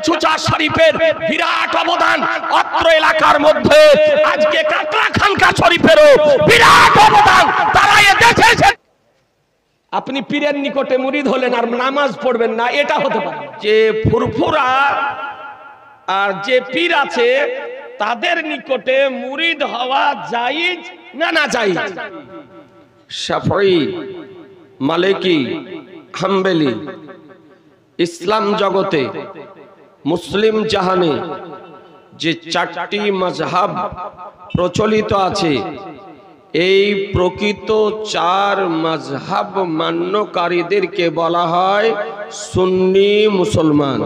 গাছুচা শরীফের বিরাট অবদান অত্র এলাকার মধ্যে। আজকে খানকা শরীফেরও বিরাট অবদান তারা এ আপনি পীরের নিকটে মুরিদ হলেন আর নামাজ পড়বেন না, এটা হতে পারে। যে ফুরফুরা আর যে পীর আছে, তাদের নিকটে মুরিদ হওয়া জায়েজ না না জায়েজ? শাফঈ, মালিকি, হাম্বেলি, ইসলাম জগতে মুসলিম জাহানে যে চারটি মজহাব প্রচলিত আছে, এই প্রকৃত চার মজহাব মান্যকারীদেরকে বলা হয় সুন্নি মুসলমান।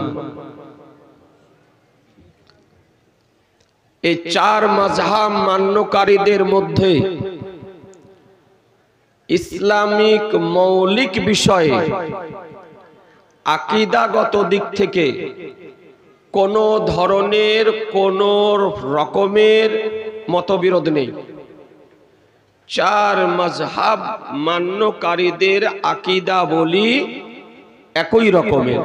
এই চার মজহাব মান্যকারীদের মধ্যে ইসলামিক মৌলিক বিষয়ে আকিদাগত দিক থেকে কোনো ধরনের কোনো রকমের মতবিরোধ নেই। চার মজহাব মান্যকারীদের আকিদা বলি একই রকমের।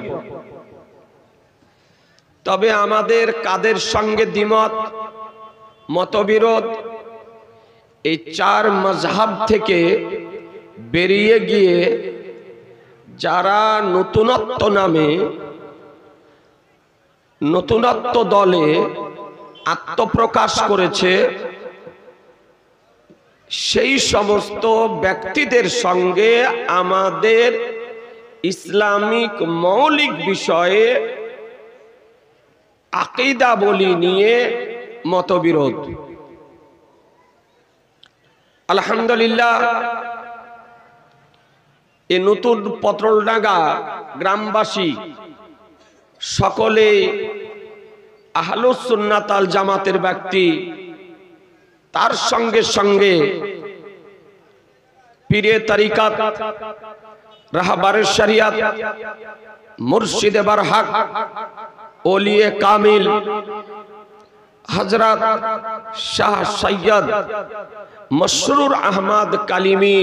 তবে আমাদের কাদের সঙ্গে দ্বিমত, মতবিরোধ, এই চার মজহাব থেকে বেরিয়ে গিয়ে যারা নতুনত্ব নামে নতুনত্ব দলে আত্মপ্রকাশ করেছে সেই সমস্ত ব্যক্তিদের সঙ্গে আমাদের ইসলামিক মৌলিক বিষয়ে আকিদা বলি নিয়ে মতবিরোধ। আলহামদুলিল্লাহ, এ নতুন পত্রলডাঙ্গা গ্রামবাসী সকলে আহলুসুন্নাতাল জামাতের ব্যক্তি, তার সঙ্গে সঙ্গে পীরে তারিকাত রাহবারের শরিয়াত, মুর্শিদে বারহাক ওলিয়ে কামিল হজরত শাহ সৈয়দ মসরুর আহমদ কালিমি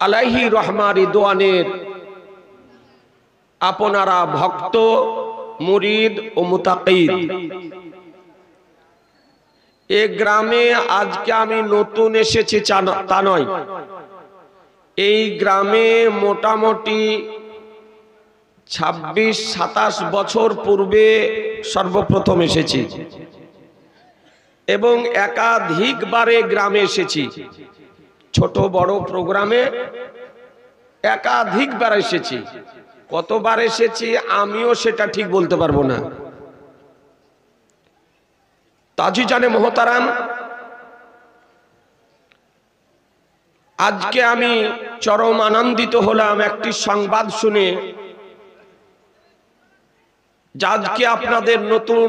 আলাইহি রহমারি দোয়ানের আপনারা ভক্ত, মুরিদ ও মুতাকিদ এ গ্রামে আজকে আমি নতুন এসেছি তা নয়। এই গ্রামে মোটামুটি ছাব্বিশ, সাতাশ বছর পূর্বে সর্বপ্রথম এসেছি। এবং একাধিকবারে গ্রামে এসেছি। ছোট বড় প্রোগ্রামে একাধিকবার এসেছি। কতবার এসেছি, আমিও সেটা ঠিক বলতে পারব না। তাজি জানে মোহতারাম, আজকে আমি চরম আনন্দিত হলাম একটি সংবাদ শুনে আজকে আপনাদের নতুন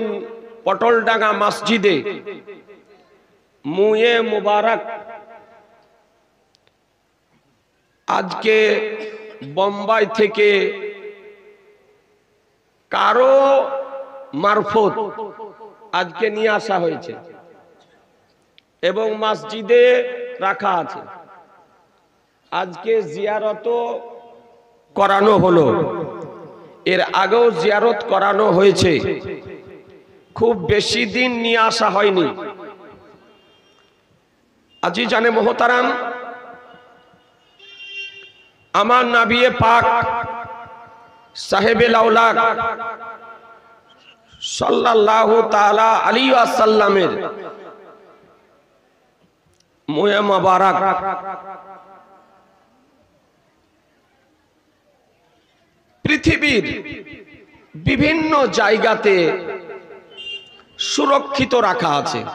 পটলডাঙ্গা মসজিদে মুয়ে মুবারক, আজকে বোম্বাই থেকে কারও মারফত আজকে নিয়ে আসা হয়েছে। এবং মসজিদে রাখা আছে। আজকে জিয়ারত করানো হলো। এর আগেও জিয়ারত করানো হয়েছে। খুব বেশি দিন নিয়ে আসা হয়নি। আজি জানে মোহতারাম, আমার নাবিয়ে পাক সাহেবে লাউলাক সাল্লাল্লাহু তাআলা আলী মুবারক পৃথিবীর বিভিন্ন জায়গাতে সুরক্ষিত রাখা আছে।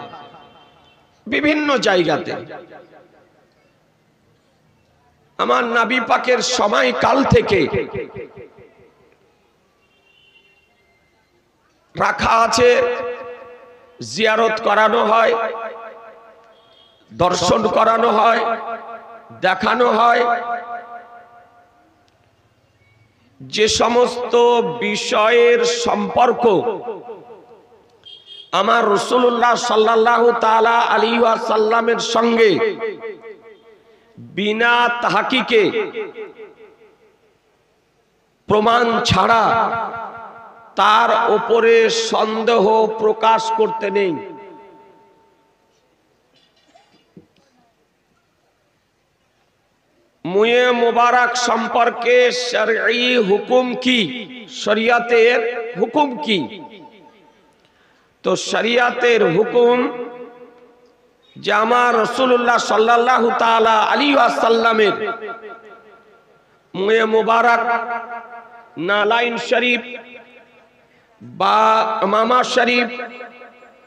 বিভিন্ন জায়গাতে। আমার নাবি পাকের সময় কাল থেকে রাখা আছে, জিয়ারত করানো হয়, দর্শন করানো হয়, দেখানো হয়। যে সমস্ত বিষয়ের সম্পর্ক আমার রসুল্লাহ সাল্লাহ তালা আলী সাল্লামের সঙ্গে বিনা তাহাকিকে প্রমাণ ছাড়া তার ওপরে সন্দেহ প্রকাশ করতে নেই। মুয়ে মোবারক সম্পর্কে হুকুম কি? শরিয়াতের হুকুম কি? তো শরিয়াতের হুকুম যে আমার রসুল্লাহ সাল্লাহ তালা আলী আসাল্লামের মুয়ে মোবারক নালাইন শরীফ বা মামা শরীফ,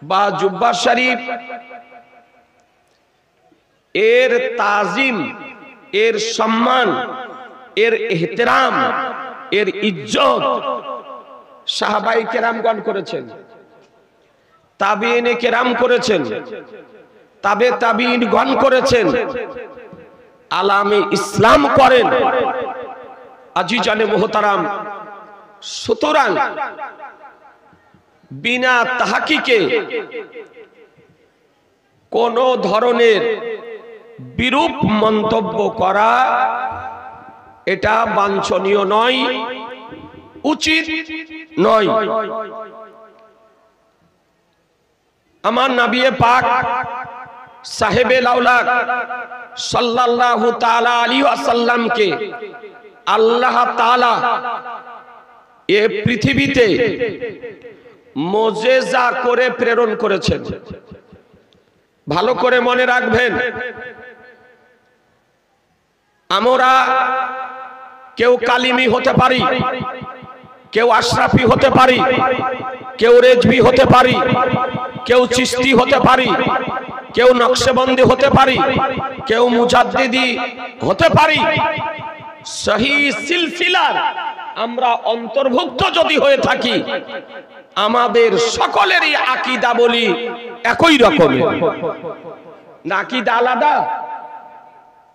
বা জুব্বা শরীফ, এর তাজিম, এর সম্মান, এর এহতেরাম, এর ইজ্জত সাহাবাই কেরামগণ করেছেন তাবিনে কেরাম করেছেন, তাবে তাবিন গণ করেছেন, আলামে ইসলাম করেন। আজি জানে মোহতারাম, সুতরাং বিনা তাহাকিকে কোন ধরনের বিরূপ মন্তব্য করা এটা বাঞ্ছনীয় নয়, উচিত নয়। আমার নাবিয়ে পাক সাহেবে লাউলাক সাল্লাল্লাহু তাআলা আলাইহি ওয়াসাল্লামকে আল্লাহ তাআলা এ পৃথিবীতে মোজেজা করে প্রেরণ করেছেন। ভালো করে মনে রাখবেন, আমরা কেউ কালিমি হতে পারি, কেউ আশরাফি হতে পারি, কেউ রেজবি হতে পারি, কেউ চিস্তি হতে পারি, কেউ নকশেবন্দি হতে পারি, কেউ মুজাদ্দিদি হতে পারি। সহি সিলসিলার আমরা অন্তর্ভুক্ত যদি হয়ে থাকি আমাদের সকলেরই আকিদা বলি একই রকমের। না আকিদা আলাদা।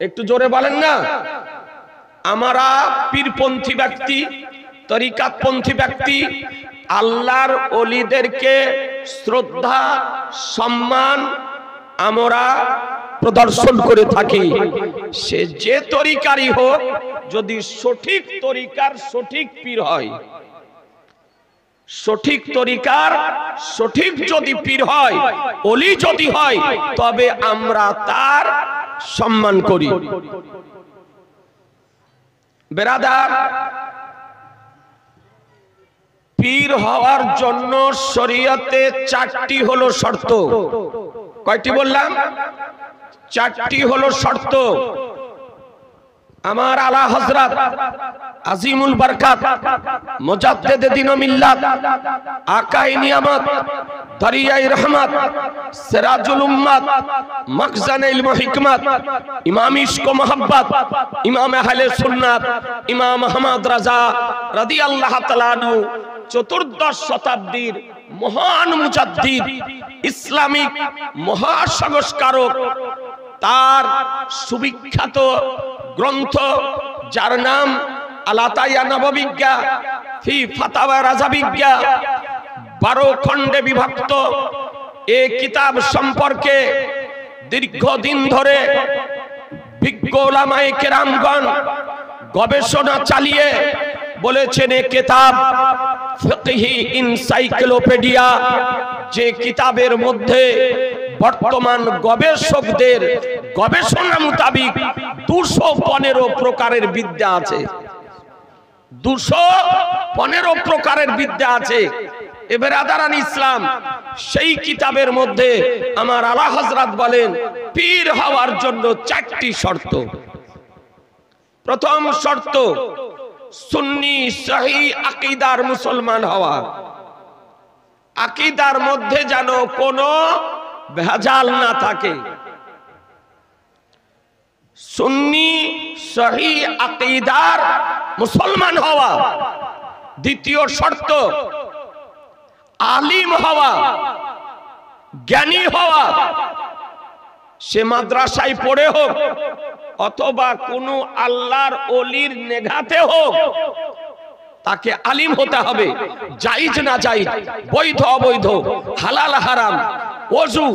একটু জোরে বলেন না। আমরা পীরপন্থী ব্যক্তি, তরিকাতপন্থী ব্যক্তি, আল্লাহর অলিদেরকে শ্রদ্ধা, সম্মান আমরা প্রদর্শন করে থাকি। সে যে তরিকারই হোক, যদি সঠিক তরিকার সঠিক পীর হয় সঠিক তরিকার, সঠিক যদি পীর হয় অলি যদি হয়, তবে আমরা তার সম্মান করি। বেরাদার, পীর হওয়ার জন্য শরীয়তে চারটি হলো শর্ত। কয়টি বললাম? চারটি হলো শর্ত। আমার আলা হজরত আজিমুল বরকাত, মুজাদ্দিদ দিন মিল্লাত, আকাই নিয়ামত, দরিয়াই রহমত, সিরাজুল উম্মত মখজান ইলম হিকমত, ইমাম ইশক মোহাব্বত, ইমাম আহলে সুন্নাত, ইমাম আহমদ রাজা রাদিয়াল্লাহু তাআলা আনহু, চতুর্দশ শতাব্দীর মহান মুজাদ্দিদ, ইসলামিক মহাসংস্কারক, তার সুবিখ্যাত গ্রন্থ, যার নাম আলাতাইয়া নববিজ্ঞা, ফি ফাতাওয়া রাজাবিজ্ঞা। বারো খণ্ডে বিভক্ত এ কিতাব সম্পর্কে দীর্ঘদিন ধরে বিজ্ঞ কেরামগণ গবেষণা চালিয়ে বলেছেন এ কিতাব ফিকহি ইনসাইক্লোপিডিয়া, যে কিতাবের মধ্যে বর্তমান গবেষকদের গবেষণা মোতাবিক দুশো পনেরো প্রকারের বিদ্যা আছে। দুশো পনেরো প্রকারের বিদ্যা আছে। এবার ইসলাম, সেই কিতাবের মধ্যে আমার আলা হজরত বলেন, পীর হওয়ার জন্য চারটি শর্ত। প্রথম শর্ত, সুন্নি সহি আকিদার মুসলমান হওয়া। আকিদার মধ্যে যেন কোনো ভেজাল না থাকে। সুন্নি সহি আকিদার মুসলমান হওয়া দ্বিতীয় শর্ত। আলিম হওয়া, জ্ঞানী হওয়া। সে মাদ্রাসায় পড়ে হোক, অথবা কোনো আল্লাহর অলির নেঘাতে হোক, তাকে আলিম হতে হবে। জাইজ না জাইজ বৈধ অবৈধ, হালাল হারাম। ওযু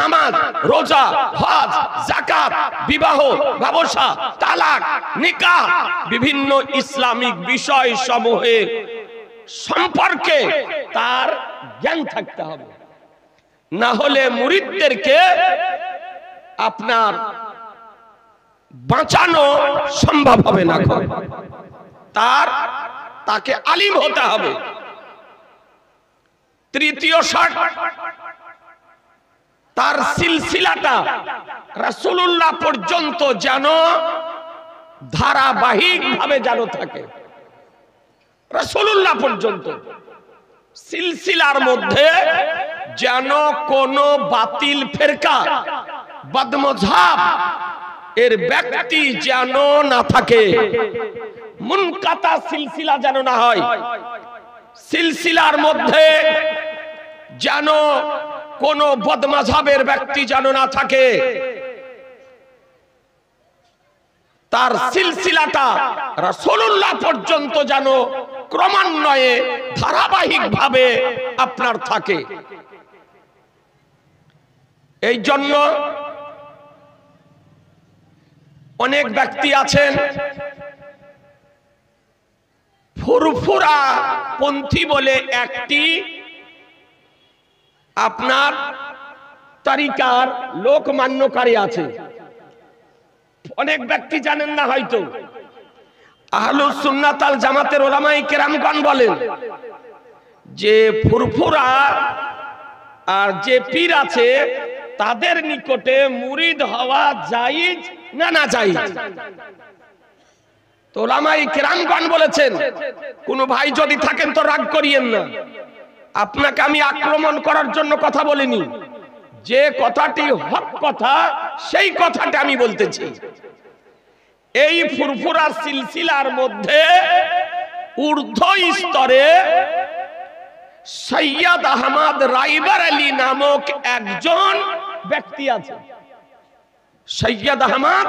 নামাজ, রোজা, হজ, যাকাত, বিবাহ, ব্যবসা, তালাক, নিকাহ, বিভিন্ন ইসলামিক বিষয় সমূহে সম্পর্কে তার জ্ঞান থাকতে হবে। না হলে মুরিদদেরকে আপনার বাঁচানো সম্ভব হবে না তার, তাকে আলিম হতে হবে। তৃতীয় শর্ত তার সিলসিলাটা রাসূলুল্লাহ পর্যন্ত যেন ধারাবাহিক ভাবে যেন থাকে। রাসূলুল্লাহ পর্যন্ত। সিলসিলার মধ্যে যেন কোন বাতিল ফেরকা, বদমজাব এর ব্যক্তি যেন না থাকে। মুনকাতা সিলসিলা যেন না হয়। সিলসিলার মধ্যে যেন কোন বদমাঝাবের ব্যক্তি যেন না থাকে। তার সিলসিলাটা রাসূলুল্লাহ পর্যন্ত যেন ক্রমান্বয়ে ধারাবাহিক ভাবে আপনার থাকে। এই জন্য অনেক ব্যক্তি আছেন, ফুরফুরা পন্থী বলে একটি আপনার তারিকার লোক মান্যকারী আছে। অনেক ব্যক্তি জানেন না হয়তো। আহলুস সুন্নাত আল জামাতের ওলামাই কেরামগণ বলেন, যে ফুরফুরা আর যে পীর আছে, তাদের নিকটে মুরিদ হওয়া জায়েজ না না জায়েজ? তো ওলামাই কেরামগণ বলেছেন, কোন ভাই যদি থাকেন তো রাগ করিয়েন না। আপনাকে আমি আক্রমণ করার জন্য কথা বলিনি। যে কথাটি হক কথা, সেই কথাটা আমি বলতেছি। এই ফুরফুরা সিলসিলার মধ্যে ঊর্ধ্ব স্তরে সৈয়দ আহমদ রাইবার আলী নামক একজন ব্যক্তি আছে। সৈয়দ আহমদ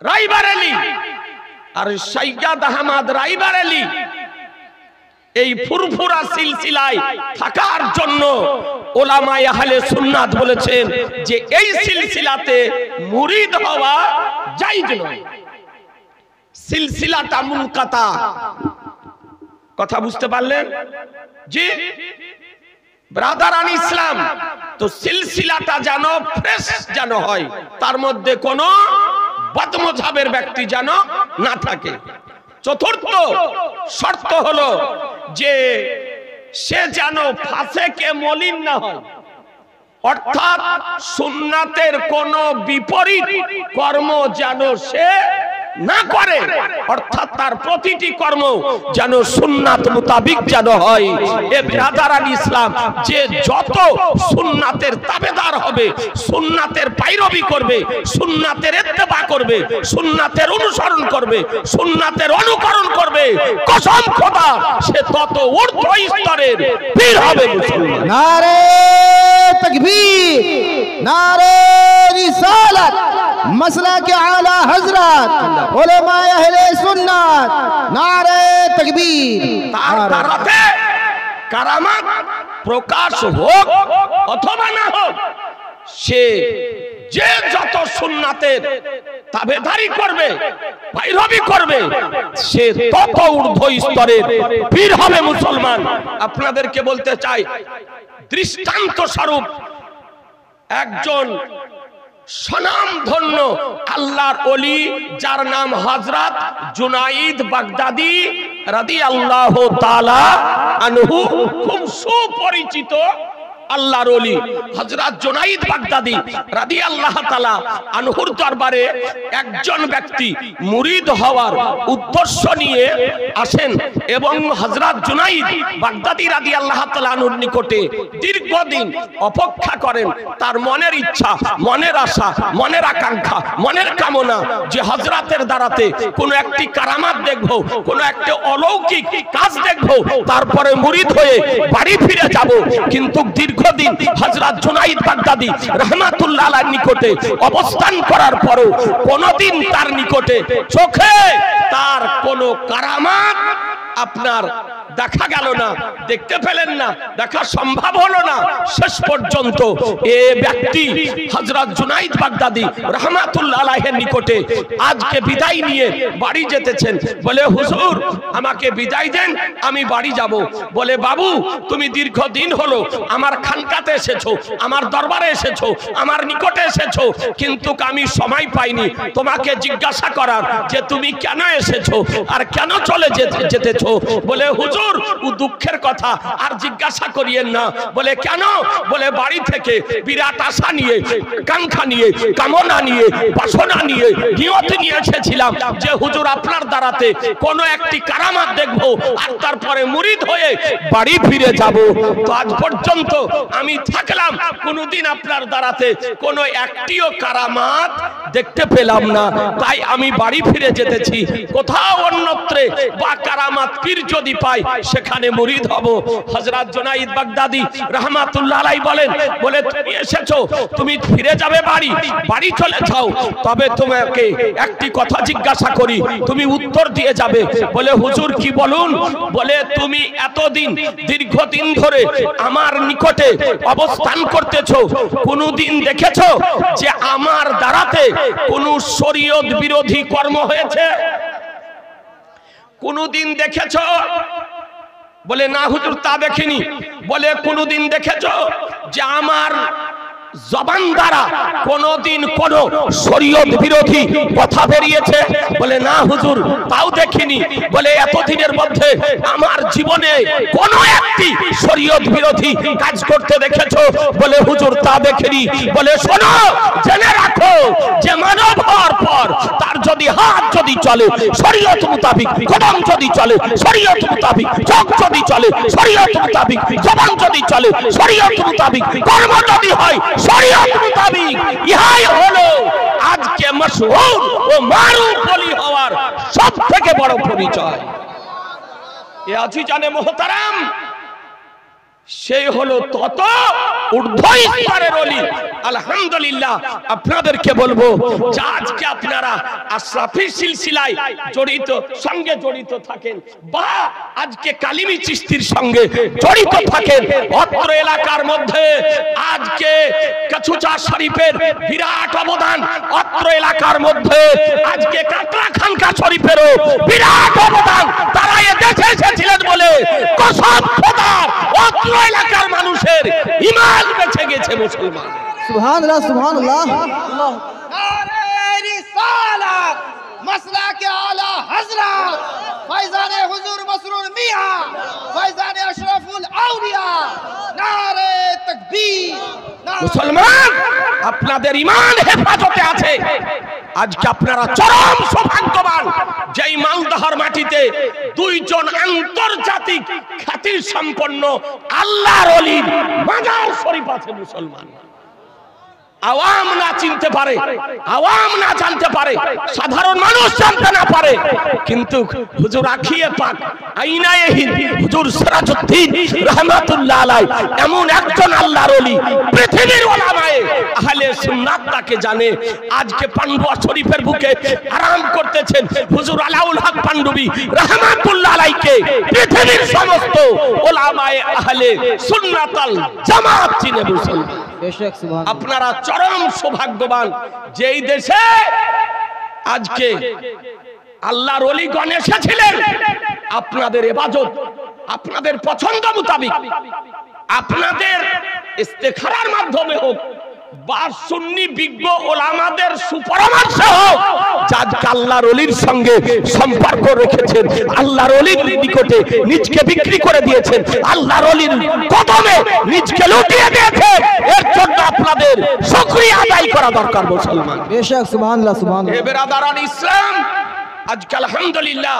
রাইবার আলী। আর সৈয়দ আহমদ রাইবার আলী এই ফুরফুরা সিলসিলায় থাকার জন্য ওলামায়ে আহলে সুন্নাত বলেছেন যে এই সিলসিলাতে মুরিদ হওয়া জায়েজ নয়। সিলসিলাটা মুনকাতা। কথা বুঝতে পারলেন? জি। ব্রাদারান ইসলাম, তো সিলসিলাটা যেন ফ্রেশ যেন হয়, তার মধ্যে কোনো বদমজাবের ব্যক্তি যেন না থাকে। চতুর্থ শর্ত হলো যে সে যেন ফাঁসেকে মলিন না হয়। অর্থাৎ সুন্নাতের কোন বিপরীত কর্ম যেন সে না করে, অর্থাৎ তার প্রতিটি কর্ম যেন সুন্নাত মোতাবিক যেন হয়। এ বেহাদারান ইসলাম, যে যত সুন্নাতের তাবেদার হবে, সুন্নাতের পাইরবি করবে, সুন্নাতের এত্তেবা করবে, সুন্নাতের অনুসরণ করবে, সুন্নাতের অনুকরণ করবে, কসম খোদা, সে তত ঊর্ধ্ব স্তরের পীর হবে নারে তাকবীর, নারে রিসালাত মাসলা কে আলা হযরত। ওলামায়ে আহলে সুন্নাত নারে তাকবীর। তার তারাতে কারামাত প্রকাশ হোক অথবা না হোক সে যে যত সুন্নাতের তাবেদারি করবে বাইরবি করবে সে তত ঊর্ধ্ব স্তরের পীর হবে মুসলমান। আপনাদেরকে বলতে চাই দৃষ্টান্ত স্বরূপ একজন স্বনামধন্য আল্লাহর অলি যার নাম হজরত জুনাইদ বাগদাদি রাদি আল্লাহ তালা আনহু খুব সুপরিচিত আল্লাহর অলি হযরত জুনাইদ বাগদাদি রাদিয়াল্লাহু তাআলা আনহুর দরবারে একজন ব্যক্তি মুরিদ হওয়ার উদ্দেশ্য নিয়ে আসেন এবং হযরত জুনাইদ বাগদাদি রাদিয়াল্লাহু তাআলা আনহুর নিকটে দীর্ঘদিন অপেক্ষা করেন। তার মনের ইচ্ছা, মনের আশা, মনের আকাঙ্ক্ষা, মনের কামনা যে হযরতের দ্বারাতে কোন একটি কারামাত দেখব, কোনো একটি অলৌকিক কাজ দেখব, তারপরে মুরিদ হয়ে বাড়ি ফিরে যাব। কিন্তু দীর্ঘদিন হজরত জুনাইদ বাগদাদি রহমাতুল্লাহ নিকটে অবস্থান করার পরও কোনদিন তার নিকটে চোখে তার কোনো কারামাত আপনার দেখা গেল না, দেখতে পেলেন না, দেখা সম্ভব হলো না। শেষ পর্যন্ত এ ব্যক্তি হযরত জুনাইদ বাগদাদি রহমাতুল্লাহ আলাইহির নিকটে আজকে বিদায় নিয়ে বাড়ি যেতেছেন। বলে, হুজুর, আমাকে বিদায় দেন, আমি বাড়ি যাব। বলে, বাবু, তুমি দীর্ঘদিন হলো আমার খানকাতে এসেছ, আমার দরবারে এসেছ, আমার নিকটে এসেছ, কিন্তু আমি সময় পাইনি। তোমাকে জিজ্ঞাসা করার যে তুমি কেন এসেছ আর কেন চলে যেতে- যেতেছো? বলে, হুজুর ও দুঃখের কথা। আর জিজ্ঞাসা করিয়েন না। বলে, কেন? বলে, বাড়ি থেকে বিরাট আশা নিয়ে, কাঙ্ক্ষা নিয়ে, কামনা নিয়ে, বাসনা নিয়ে নিয়ত নিয়ে এসেছিলাম যে, হুজুর, আপনার দ্বারাতে কোন একটি কারামাত দেখব আর তারপরে মুরিদ হয়ে বাড়ি ফিরে যাব। তো আজ পর্যন্ত আমি থাকলাম, কোনোদিন আপনার দ্বারাতে কোনো একটিও কারামাত দেখতে পেলাম না। তাই আমি বাড়ি ফিরে যেতেছি। কোথাও অন্যত্রে বা কারামাত পীর যদি পাই সেখানে মুরিদ হব। হযরত জুনাইদ বাগদাদি রাহমাতুল্লাহ আলাইহি বলেন, বলে, তুমি এসেছ, তুমি ফিরে যাবে বাড়ি বাড়ি চলে যাও। তবে তোমাকে একটি কথা জিজ্ঞাসা করি, তুমি উত্তর দিয়ে যাবে। বলে, হুজুর, কি বলুন? বলে, তুমি এতদিন, দীর্ঘদিন ধরে আমার নিকটে অবস্থান করতেছো। কোনদিন দেখেছ যে আমার দ্বারাতে কোনো শরীয়ত বিরোধী কর্ম হয়েছে? কোনদিন দেখেছ বলে না হুজুর তা দেখিনি। বলে কোনদিন দেখেছ যে আমার জবান দ্বারা কোনদিন কোন শরীয়ত বিরোধী কথা বেরিয়েছে। বলে, না, হুজুর, তাও দেখিনি। বলে, এতদিনের মধ্যে আমার জীবনে কোন একটি শরীয়ত বিরোধী কাজ করতে দেখেছ? বলে, হুজুর, তা দেখিনি। বলে, শোনো, জেনে রাখো যে মানব হওয়ার পর তার যদি হাত যদি চলে, শরীয়ত মোতাবিক কদম যদি চলে, শরীয়ত মোতাবিক চোখ যদি চলে, শরীয়ত মোতাবিক জবান যদি চলে, শরীয়ত মোতাবিক কর্ম যদি হয় শরীয়ত মোতাবিক ইহাই হলো আজকে মশহুর ও মারুফ বলি হওয়ার সবথেকে বড় পরিচয়। এ আছি জানে মোহতারাম, সেই হলো তত ঊর্ধ্ব স্তরের অলি আলহামদুলিল্লাহ, আপনাদেরকে বলব যে আজকে আপনারা আশরাফি সিলসিলায় জড়িত, সঙ্গে জড়িত থাকেন বা আজকে কালিমি চিস্তির সঙ্গে জড়িত থাকেন অত্র এলাকার মধ্যে, আজকে কচুচা শরীফের বিরাট অবদান অত্র এলাকার মধ্যে, আজকে কাকড়া খানকা শরীফেরও বিরাট অবদান তারা এ দেশে এসেছিলেন বলে কসম খোদার অত্র এলাকার মানুষের ইমান বেঁচে গেছে মুসলমান। সুবহান আল্লাহ সুবহান আল্লাহ কে আলা হযরত ফয়জানে হুজুর মসরুর মিয়া ফয়জানে আশরাফুল আউলিয়া নারে তাকবীর মুসলমান আপনাদের ইমান হেফাজতে আছে। আজকে আপনারা চরম সৌভাগ্যবান যেই মালদাহার মাটিতে দুইজন আন্তর্জাতিক খ্যাতির সম্পন্ন আল্লাহর অলির মাজার শরীফ আছে মুসলমান। আওয়াম না চিনতে পারে আওয়াম না জানতে পারে সাধারণ মানুষ জানতে না পারে কিন্তু হুজুর আখিয়ে পাক আইনায়ে হিন্দ হুজুর সিরাজউদ্দিন রাহমাতুল্লাহ আলাই এমন একজন আল্লাহর ওলি পৃথিবীর ওলামায়ে আহলে সুন্নাত তাকে জানে আজকে পান্ডুয়া শরীফের বুকে আরাম করতেছেন হুজুর আলাউল হক পান্ডুবি রাহমাতুল্লাহ আলাইকে পৃথিবীর সমস্ত ওলামায়ে আহলে সুন্নাতাল জামাত চিনে মুসলমান আপনারা চরম সৌভাগ্যবান। যেই দেশে আজকে আল্লাহর অলিগণ এসেছিলেন, আপনাদের এবাজত, আপনাদের পছন্দ মোতাবিক, আপনাদের ইস্তেখারার মাধ্যমে হোক বিজ্ঞ ওলামাদের সুপরামর্শ যার আল্লাহর অলির আপনাদের সক্রিয় আদায় করা দরকার মুসলমান। আলহামদুলিল্লাহ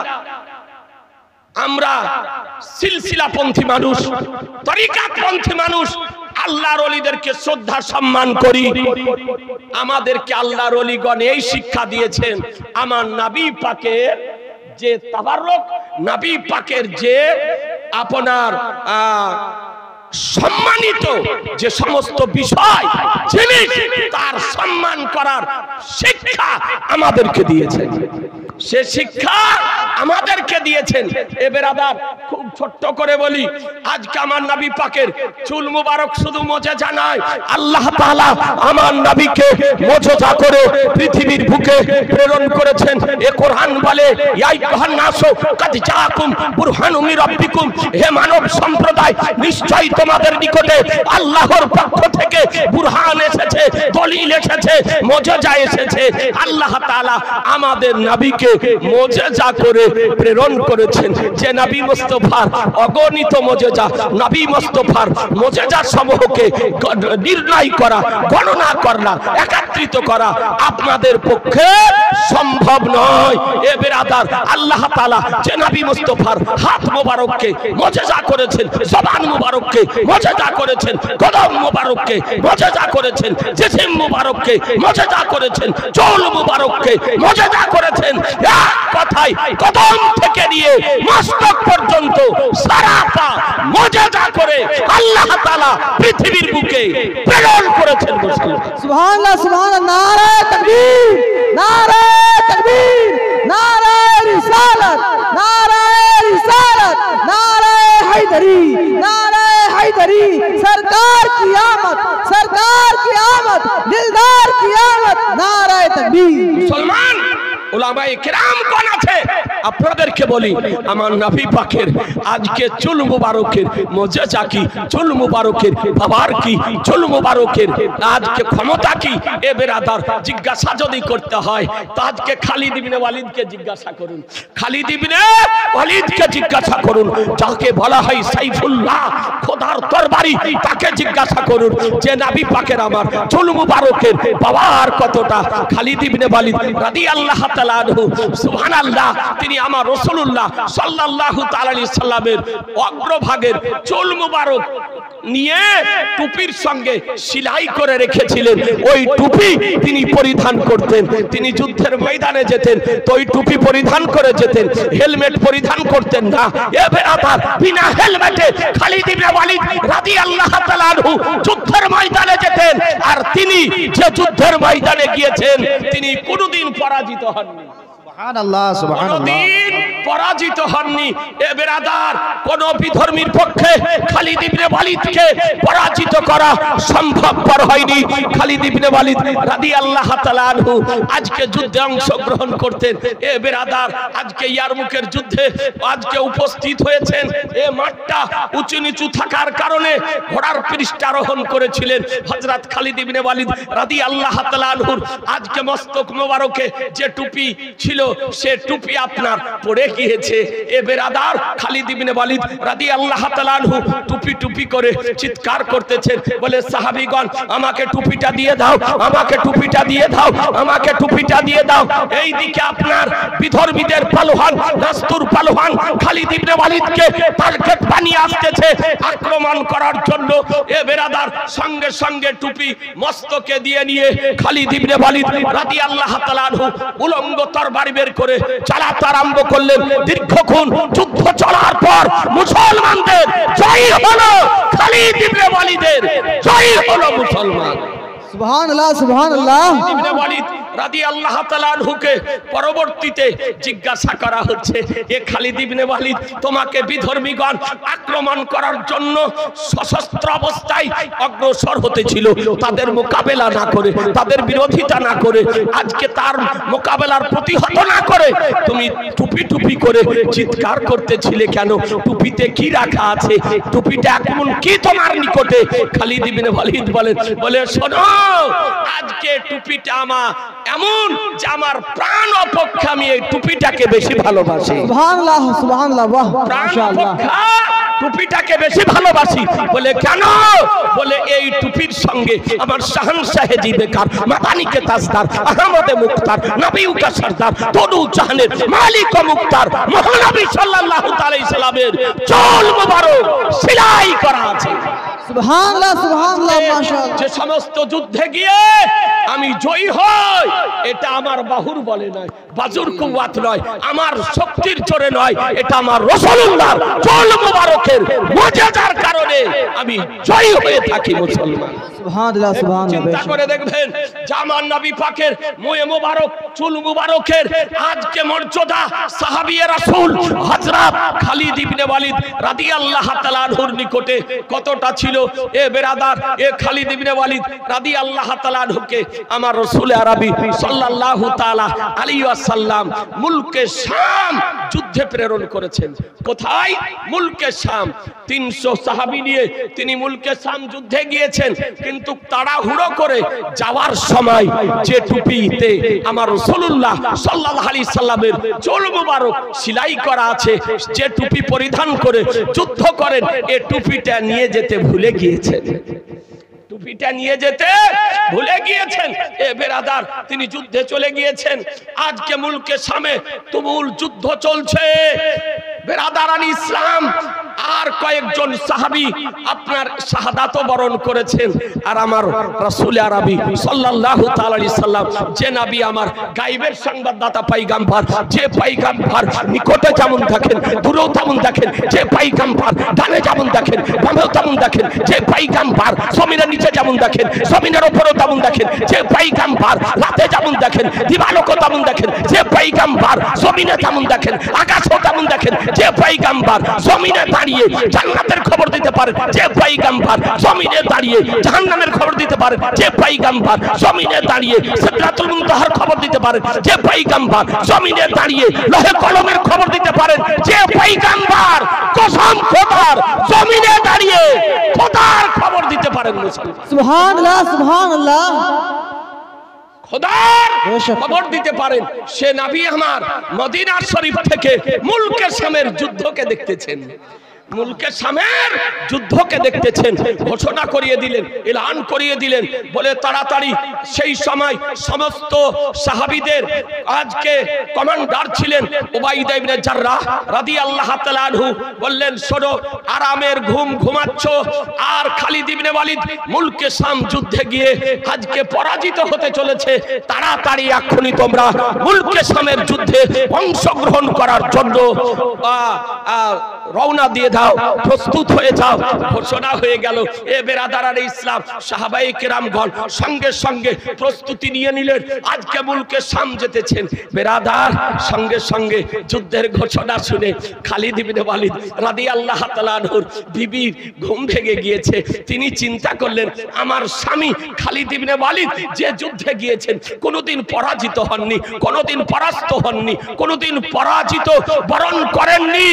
আমরা মানুষ মানুষ আল্লাহর অলিদেরকে শ্রদ্ধা, সম্মান করি। আমাদেরকে আল্লাহর অলিগণ এই শিক্ষা দিয়েছেন, আমার নাবি পাকের যে তাবারক, নাবি পাকের যে আপনার সম্মানিত যে সমস্ত বিষয় তার সম্মান করার শিক্ষা আমাদেরকে দিয়েছেন। সে শিক্ষা আমাদেরকে দিয়েছেন। এ বেরাদার, খুব ছোট্ট করে বলি, আজকে আমার নবী পাকের চুল মুবারক শুধু মজে জানায় আল্লাহ তাআলা আমার নবীকে মজা করে পৃথিবীর বুকে প্রেরণ করেছেন। এ কোরআন বলে হে মানব সম্প্রদায়, নিশ্চয়ই তোমাদের নিকটে আল্লাহর পক্ষ থেকে বুরহান এসেছে, দলিল এসেছে, মজেজা এসেছে। আল্লাহ তাআলা আমাদের নবীকে মজেজা করে প্রেরণ করেছেন যে নবী মুস্তাফার, অগণিত মজেজা, নবী মুস্তাফার মজেজা সমূহকে নির্ণয় করা, গণনা করা, একাত্রিত করা আপনাদের পক্ষে সম্ভব নয়। এ বেরাদার, আল্লাহ তাআলা যে নবী মুস্তাফার হাত মোবারককে মজেজা করেছেন, জবান মোবারককে মজেজা করেছেন, কদম মোবারককে মজেজা করেছেন, জিসিম মোবারককে মজেজা করেছেন, চোল মোবারককে মজেজা করেছেন এক কথায় কদম থেকে নিয়ে মস্তক পর্যন্ত সারাটা মজাদা করে আল্লাহ তাআলা পৃথিবীর বুকে প্রেরণ করেছেন সুবহানাল্লাহ সুবহানাল্লাহ নারে তাকবীর নারে তাকবীর নারে রিসালাত নারে রিসালাত নারে হায়দারি সরকার সরকার কিয়ামত দিলদার ওলামায়ে কেরাম কোন আপনাদেরকে বলি, আমার আজকে চুল মুবারকের চুল মুবারকের বাবার কি? চুল মুবারকের আজকে ক্ষমতা কি? এ বেরাদার, জিজ্ঞাসা যদি করতে হয়, তো আজকে খালিদ ইবনে ওয়ালিদকে জিজ্ঞাসা করুন। খালিদ ইবনে ওয়ালিদকে জিজ্ঞাসা করুন। যাকে বলা হয় সাইফুল্লাহ, খোদার তরবারি তাকে জিজ্ঞাসা করুন যে নবী পাকের আমার চুল মুবারকের বাবার কতটা? খালিদ ইবনে ওয়ালিদ রাদিয়াল্লাহু তাআলা সুবহানাল্লাহ, তিনি আমার রাসূলুল্লাহ সাল্লাল্লাহু তাআলা আলাইহি সাল্লামের অগ্রভাগের চুল মুবারক নিয়ে টুপির সঙ্গে সেলাই করে রেখেছিলেন। ওই টুপি তিনি পরিধান করতেন। তিনি যুদ্ধের ময়দানে যেতেন, তো ওই টুপি পরিধান করে যেতেন। হেলমেট পরিধান করতেন না। আবার বিনা হেলমেটে খালিদ ইবনে ওয়ালিদ রাদিয়াল্লাহু তাআলা আনহু যুদ্ধের ময়দানে যেতেন। আর তিনি যে যুদ্ধের ময়দানে গিয়েছেন, তিনি কোনোদিন পরাজিত হননি। সুবহান আল্লাহ সুবহান আল্লাহ কোনদিন পরাজিত হননি এ বেরাদার কোন বিধর্মীর পক্ষে খালিদ ইবনে ওয়ালিদকে পরাজিত করা সম্ভবপর হয়নি। খালিদ ইবনে ওয়ালিদ রাদিয়াল্লাহু তাআলা আনহু আজকে যুদ্ধে অংশগ্রহণ করতেন। এ বেরাদার আজকে ইয়ারমুকের যুদ্ধে আজকে উপস্থিত হয়েছেন। এ মাঠটা উঁচু নিচু থাকার কারণে ঘোড়ার পৃষ্ঠারোহণ করেছিলেন হযরত খালিদ ইবনে ওয়ালিদ রাদিয়াল্লাহু তাআলা আনহুর। আজকে মস্তক মোবারকে যে টুপি ছিল সে টুপি আপনার পড়ে গিয়েছে। এ বেরাদার খালিদ ইবনে ওয়ালিদ রাদিয়াল্লাহু তাআলা আনহু টুপি টুপি করে চিৎকার করতেছেন বলে, সাহাবীগণ, আমাকে টুপিটা দিয়ে দাও, আমাকে টুপিটা দিয়ে দাও, আমাকে টুপিটা দিয়ে দাও। এই দিকে আপনার বিধর্মীদের পালোহান রাস্তুর পালোহান খালিদ ইবনে ওয়ালিদকে টার্গেট বানিয়ে আসতেছে আক্রমণ করার জন্য। এ বেরাদার সঙ্গে সঙ্গে টুপি মস্তকে দিয়ে নিয়ে খালিদ ইবনে ওয়ালিদ রাদিয়াল্লাহু তাআলা আনহু উলঙ্গ তরবারি বের করে চালাতে আরম্ভ করলেন। দীর্ঘক্ষণ যুদ্ধ চলার পর মুসলমানদের জয় হলো খালিদ ইবনে ওয়ালিদের। জয় হলো মুসলমান। তাদের মোকাবেলা না করে, তাদের বিরোধিতা না করে, আজকে তার মোকাবেলার প্রতিহত না করে, তুমি টুপি টুপি করে চিৎকার করতেছিলে কেন? টুপিতে কি রাখা আছে? টুপিটা এখন কি তোমার নিকটে? খালিদিবিনে ইবনে ওয়ালিদ বলেন, বলে, শোনো আজকে টুপিটা আমার এমন যে আমার প্রাণ অপেক্ষা আমি এই টুপিটাকে বেশি ভালোবাসি। সুবহানাল্লাহ সুবহানাল্লাহ বাহ মাশাআল্লাহ। টুপিটাকে বেশি ভালোবাসি। বলে কেন? বলে এই টুপির সঙ্গে আমার শাহান সাহেজি বেকার মাদানিকে তাজদার আহমদে মুক্তার নবী উকা সর্দার তনু জাহানের মালিক ও মুক্তার মহানবী সাল্লাল্লাহু তাআলা সালামের চল মোবারক সেলাই করা আছে। যে সমস্ত যুদ্ধে গিয়ে আমি জয়ী হই এটা আমার বাহুর বলে নয় বাজুর কুয়াত নয় আমার শক্তির নয় এটা আমার চল মুবারকের মজাদার কারণে আমি জয়ী হয়ে থাকি মুসলমান। চুল আজকে কতটা ছিল? এ বেরাদার, এ খালিদ ইবনে ওয়ালিদ রাদিয়াল্লাহু তাআলা আনহুকে আমার রাসূল আরবি সাল্লাল্লাহু তাআলা আলাইহি ওয়াসাল্লাম মুলকে শাম যুদ্ধে প্রেরণ করেছেন। কোথায়? মুলকে শাম। 300 সাহাবী নিয়ে তিনি মুলকে শাম যুদ্ধে গিয়েছেন, কিন্তু তাড়াহুড়ো করে যাওয়ার সময় যে টুপিতে আমার রাসূলুল্লাহ সাল্লাল্লাহু আলাইহি সাল্লামের চুল মুবারক সেলাই করা আছে, যে টুপি পরিধান করে যুদ্ধ করেন এই টুপিটা নিয়ে যেতে ভুলে গিয়েছেন। টুপিটা নিয়ে যেতে ভুলে গিয়েছেন। এ বেরাদার, তিনি যুদ্ধে চলে গিয়েছেন। আজকে মুলকে সামনে তুমুল যুদ্ধ চলছে। বেরাদারান ইসলাম, আর কয়েকজন সাহাবী আপনার শাহাদাত বরণ করেছেন। আর আমার রাসূল আরবি সাল্লাল্লাহু তাআলা সাল্লাম, যে নবী আমার গায়বের সংবাদদাতা পাইগাম্বার যে পাইগাম্বার নিকটে যেমন থাকেন দূরেও তেমন দেখেন, যে পাইগাম্বার ডানে যেমন দেখেন, বামেও তেমন দেখেন, যে পাইগাম্বার জমিনের নিচে যেমন দেখেন, জমিনের উপরেও তেমন দেখেন, যে পাইগাম্বার রাতে যেমন দেখেন, দিবালোকও তেমন দেখেন, যে পাইগাম্বার জমিনে তেমন দেখেন, আকাশও তেমন দেখেন যে পাইগাম্বার জমিনে দাঁড়িয়ে জান্নাতের খবর দিতে পারে, যে পাইগাম্বার জমিনে দাঁড়িয়ে জাহান্নামের খবর দিতে পারেন যে পাইগাম্বার জমিনে দাঁড়িয়ে সিদরাতুল মুনতাহার খবর দিতে পারেন যে পাইগাম্বার জমিনে দাঁড়িয়ে লোহে কলমের খবর দিতে পারে, যে পাইগাম্বার কসম খোদার জমিনে দাঁড়িয়ে খোদার খবর দিতে পারেন মুসলমান। সুবহান আল্লাহ সুবহান আল্লাহ খোদার খবর দিতে পারেন। সে নাবি আমার মদিনার শরীফ থেকে মুলকের সামের যুদ্ধকে দেখতেছেন। মুলকে সামের যুদ্ধকে দেখতেছেন ঘোষণা করিয়ে দিলেন এলান করিয়ে দিলেন বলে তাড়াতাড়ি সেই সময় সমস্ত সাহাবীদের আজকে কমান্ডার ছিলেন ওবাইদা ইবনে জাররাহ রাদিয়াল্লাহু বললেন শোনো আরামের ঘুম ঘুমাচ্ছ আর খালিদ ইবনে ওয়ালিদ মুলকে সাম যুদ্ধে গিয়ে আজকে পরাজিত হতে চলেছে তাড়াতাড়ি এক্ষুনি তোমরা মুলকে শামের যুদ্ধে অংশগ্রহণ করার জন্য আ, রওনা দিয়ে দাও প্রস্তুত হয়ে যাও। ঘোষণা হয়ে গেল এ বেরাদারার ইসলাম সাহাবাই কেরামগণ সঙ্গে সঙ্গে প্রস্তুতি নিয়ে নিলেন। আজকে মুলকে শাম যেতেছেন। বেরাদার সঙ্গে সঙ্গে যুদ্ধের ঘোষণা শুনে খালিদ ইবনে ওয়ালিদ রাদিয়াল্লাহু তাআলা আনহুর বিবির ঘুম ভেঙে গিয়েছে। তিনি চিন্তা করলেন আমার স্বামী খালিদ ইবনে ওয়ালিদ যে যুদ্ধে গিয়েছেন কোনোদিন পরাজিত হননি কোনোদিন পরাস্ত হননি কোনোদিন পরাজিত বরণ করেননি।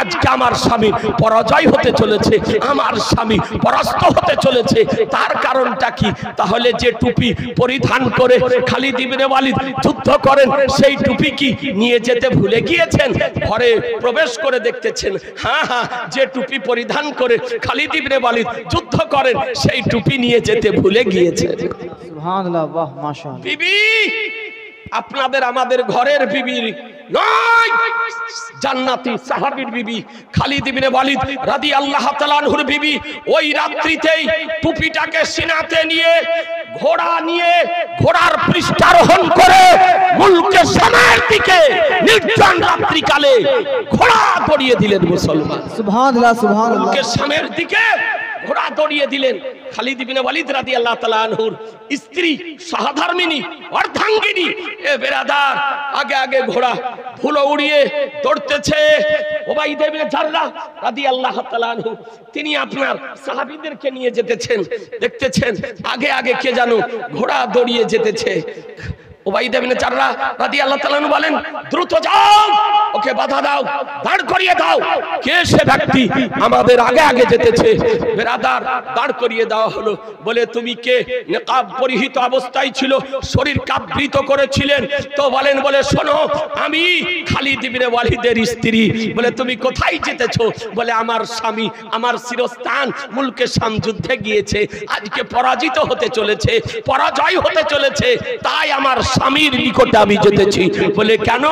আজকে আমার স্বামী পরাজয় হতে চলেছে আমার স্বামী পরাস্ত হতে চলেছে তার কারণটা কি? তাহলে যে টুপি পরিধান করে খালিদ ইবনে ওয়ালিদ যুদ্ধ করেন সেই টুপি কি নিয়ে যেতে ভুলে গিয়েছেন? ঘরে প্রবেশ করে দেখতেছেন হ্যাঁ হ্যাঁ যে টুপি পরিধান করে খালিদ ইবনে ওয়ালিদ যুদ্ধ করেন সেই টুপি নিয়ে যেতে ভুলে গিয়েছেন। সুবহান আল্লাহ বাহ মাশাআল্লাহ। বিবি! আপনাদের আমাদের ঘরের বিবি নয়। জান্নাতি সাহাবীর বিবি খালিদ ইবনে ওয়ালিদ রাদিয়াল্লাহু তাআলা আনহুর বিবি ওই রাত্রিতেই টুপিটাকে সিনাতে নিয়ে ঘোড়া নিয়ে ঘোড়ার পৃষ্ঠারোহণ করে মুলকে সামের দিকে নির্জন রাত্রিকালে ঘোড়া দড়িয়ে দিলেন মুসলমান। মুলকে সামের দিকে ঘোড়া দড়িয়ে দিলেন খালিদ ইবনে ওয়ালিদ রাদিয়াল্লাহু তাআলা আনহুর স্ত্রী সহধর্মিনী, অর্ধাঙ্গিনী। এ বেরাদার, আগে আগে ঘোড়া ধুলো উড়িয়ে দৌড়তেছে। ওবাইদ ইবনে জাররাহ রাদিয়াল্লাহু তাআলা আনহু, তিনি আপনার সাহাবীদেরকে নিয়ে যেতেছেন, দেখতেছেন, আগে আগে কে জানো ঘোড়া দৌড়িয়ে যেতেছে। ওবাইদা বিন চাররা রাদিয়াল্লাহু বলেন, দ্রুত যাও, ওকে বাধা দাও, দাঁড় করিয়ে দাও। কে সে ব্যক্তি আমাদের আগে আগে যেতেছে? অবস্থায় ছিল, শরীর কাবৃত করেছিলেন। তো বলেন, বলে, শোনো, আমি খালিদ ইবনে ওয়ালিদের স্ত্রী। বলে, তুমি কোথায় যেতেছো? বলে, আমার স্বামী, আমার শিরস্থান মুলকে শাম যুদ্ধে গিয়েছে। আজকে পরাজিত হতে চলেছে, পরাজয় হতে চলেছে। তাই আমার স্বামীর নিকটে আমি যেতেছি। বলে কেন?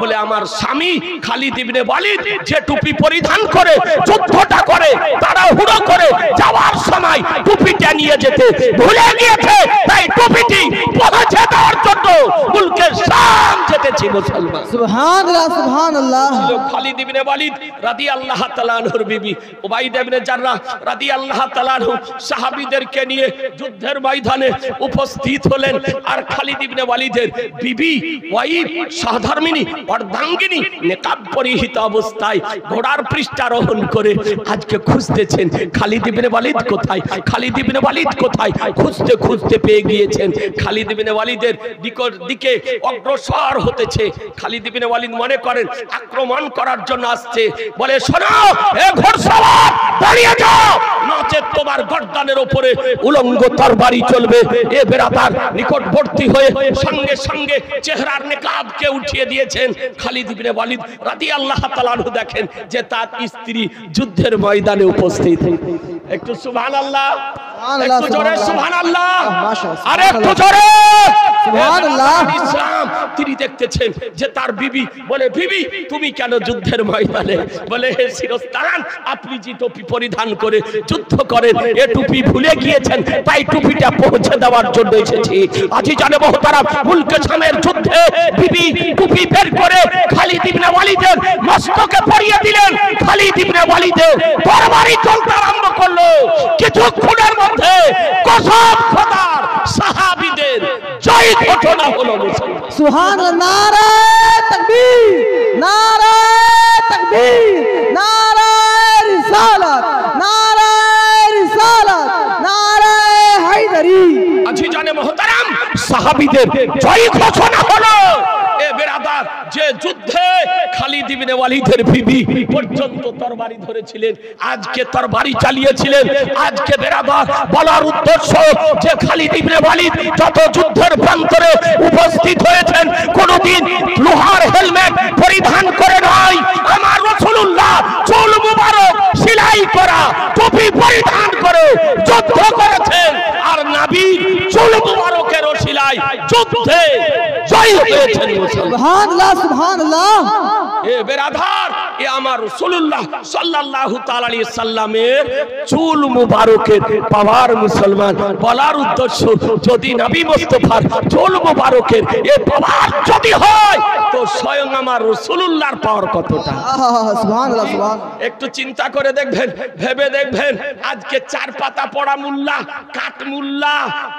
বলে আমার স্বামী খালি দিবনে ওয়ালিদ যে টুপি পরিধান করে যুদ্ধটা করে তারা হুড়ো করে যাওয়ার সময় টুপিটা নিয়ে যেতে ভুলে গিয়েছে তাই টুপিটি পৌঁছে দেওয়ার জন্য মুলকের শাম যেতেছি মুসলমান। সুবহানাল্লাহ সুবহানাল্লাহ। খালি দিবনে ওয়ালিদ রাদিয়াল্লাহু তাআলা আনহুর বিবি উবাইদ ইবনে জাররাহ রাদিয়াল্লাহু তাআলা আনহু সাহাবীদেরকে নিয়ে যুদ্ধের ময়দানে উপস্থিত হলেন। আর খালিদ ইবনে ওয়ালিদ ওয়ালিদের বিবি, ওয়াইফ, সহধর্মিনী, অর্ধাঙ্গিনী নেকাব পরিহিত অবস্থায় ঘোড়ার পৃষ্ঠারোহণ করে আজকে খুঁজতেছেন খালিদ ইবনে ওয়ালিদ কোথায়? খালিদ ইবনে ওয়ালিদ কোথায়? খুঁজতে খুঁজতে পেয়ে গিয়েছেন। খালিদ ইবনে ওয়ালিদের নিকট দিকে অগ্রসর হতেছে। খালিদ ইবনে ওয়ালিদ মনে করেন, আক্রমণ করার জন্য আসছে। বলে, শোনো, এ ঘোড়সওয়ার দাঁড়িয়ে যাও। নচেত তোমার গর্দানের উপরে উলঙ্গ তরবারি চলবে। এ বেরাদার নিকটবর্তী হয়ে সঙ্গে সঙ্গে চেহারার নেকাবকে উঠিয়ে দিয়েছেন খালিদ ইবনে ওয়ালিদ রাদিয়াল্লাহু তাআলা দেখেন যে তার স্ত্রী যুদ্ধের ময়দানে উপস্থিত। একটু জোরে আর জোরে। ইসলাম তিনি দেখতেছেন যে তার বিবি বলে বিবি তুমি কেন যুদ্ধের ময়দানে? বলে হে শিরস্তান আপনি যে টুপি পরিধান করে যুদ্ধ করেন এ টুপি ভুলে গিয়েছেন তাই টুপিটা পৌঁছে দেওয়ার জন্য এসেছি। আজি জানে মহতারা মুলকে সামের যুদ্ধে বিবি টুপি বের করে খালিদ ইবনে ওয়ালিদের মস্তকে পরিয়ে দিলেন। খালিদ ইবনে ওয়ালিদের তরবারি চলতে আরম্ভ জন্য কিছুক্ষণের মধ্যে কসম খোদার সাহাবীদের জয় ঘটনা হলো সুহান নারা তাকবীর নারা তাকবীর নারা রিসালাত নারা রিসালাত হায়দারি। আজি জানে সাহাবীদের জয় ঘোষণা হলো। এ বেরাদার, যে যুদ্ধে খালিদ ইবনে ওয়ালিদের বিবি পর্যন্ত তরবারি ধরেছিলেন, আজকে তরবারি চালিয়েছিলেন। আজকে বেরাদার বলার উদ্দেশ্য, যে খালিদ ইবনে ওয়ালিদ যত যুদ্ধের প্রান্তরে উপস্থিত হয়েছেন, কোনদিন লোহার হেলমেট পরিধান করে নয় আমার রাসূলুল্লাহ, চুল মুবারক সেলাই করা টুপি পরিধান করে যুদ্ধ করেছেন আর নাবি চুল সেলাই যুদ্ধে জয় সুবহানাল্লাহ সুবহানাল্লাহ। এ বেরাধার এ আমার রাসূলুল্লাহ সাল্লাল্লাহু তাআলা আলাইহি সাল্লামের চুল মুবারকের পাওয়ার মুসলমান। বলার উদ্দেশ্য যদি মুস্তাফার চুল মুবারকের এ পাওয়ার যদি হয় তো স্বয়ং আমার রাসূলুল্লাহর পাওয়ার কতটা? সুবহানাল্লাহ। একটু চিন্তা করে করে দেখবেন ভেবে দেখবেন আজকে চার পাতা পড়া মুল্লা কাট মুল্লা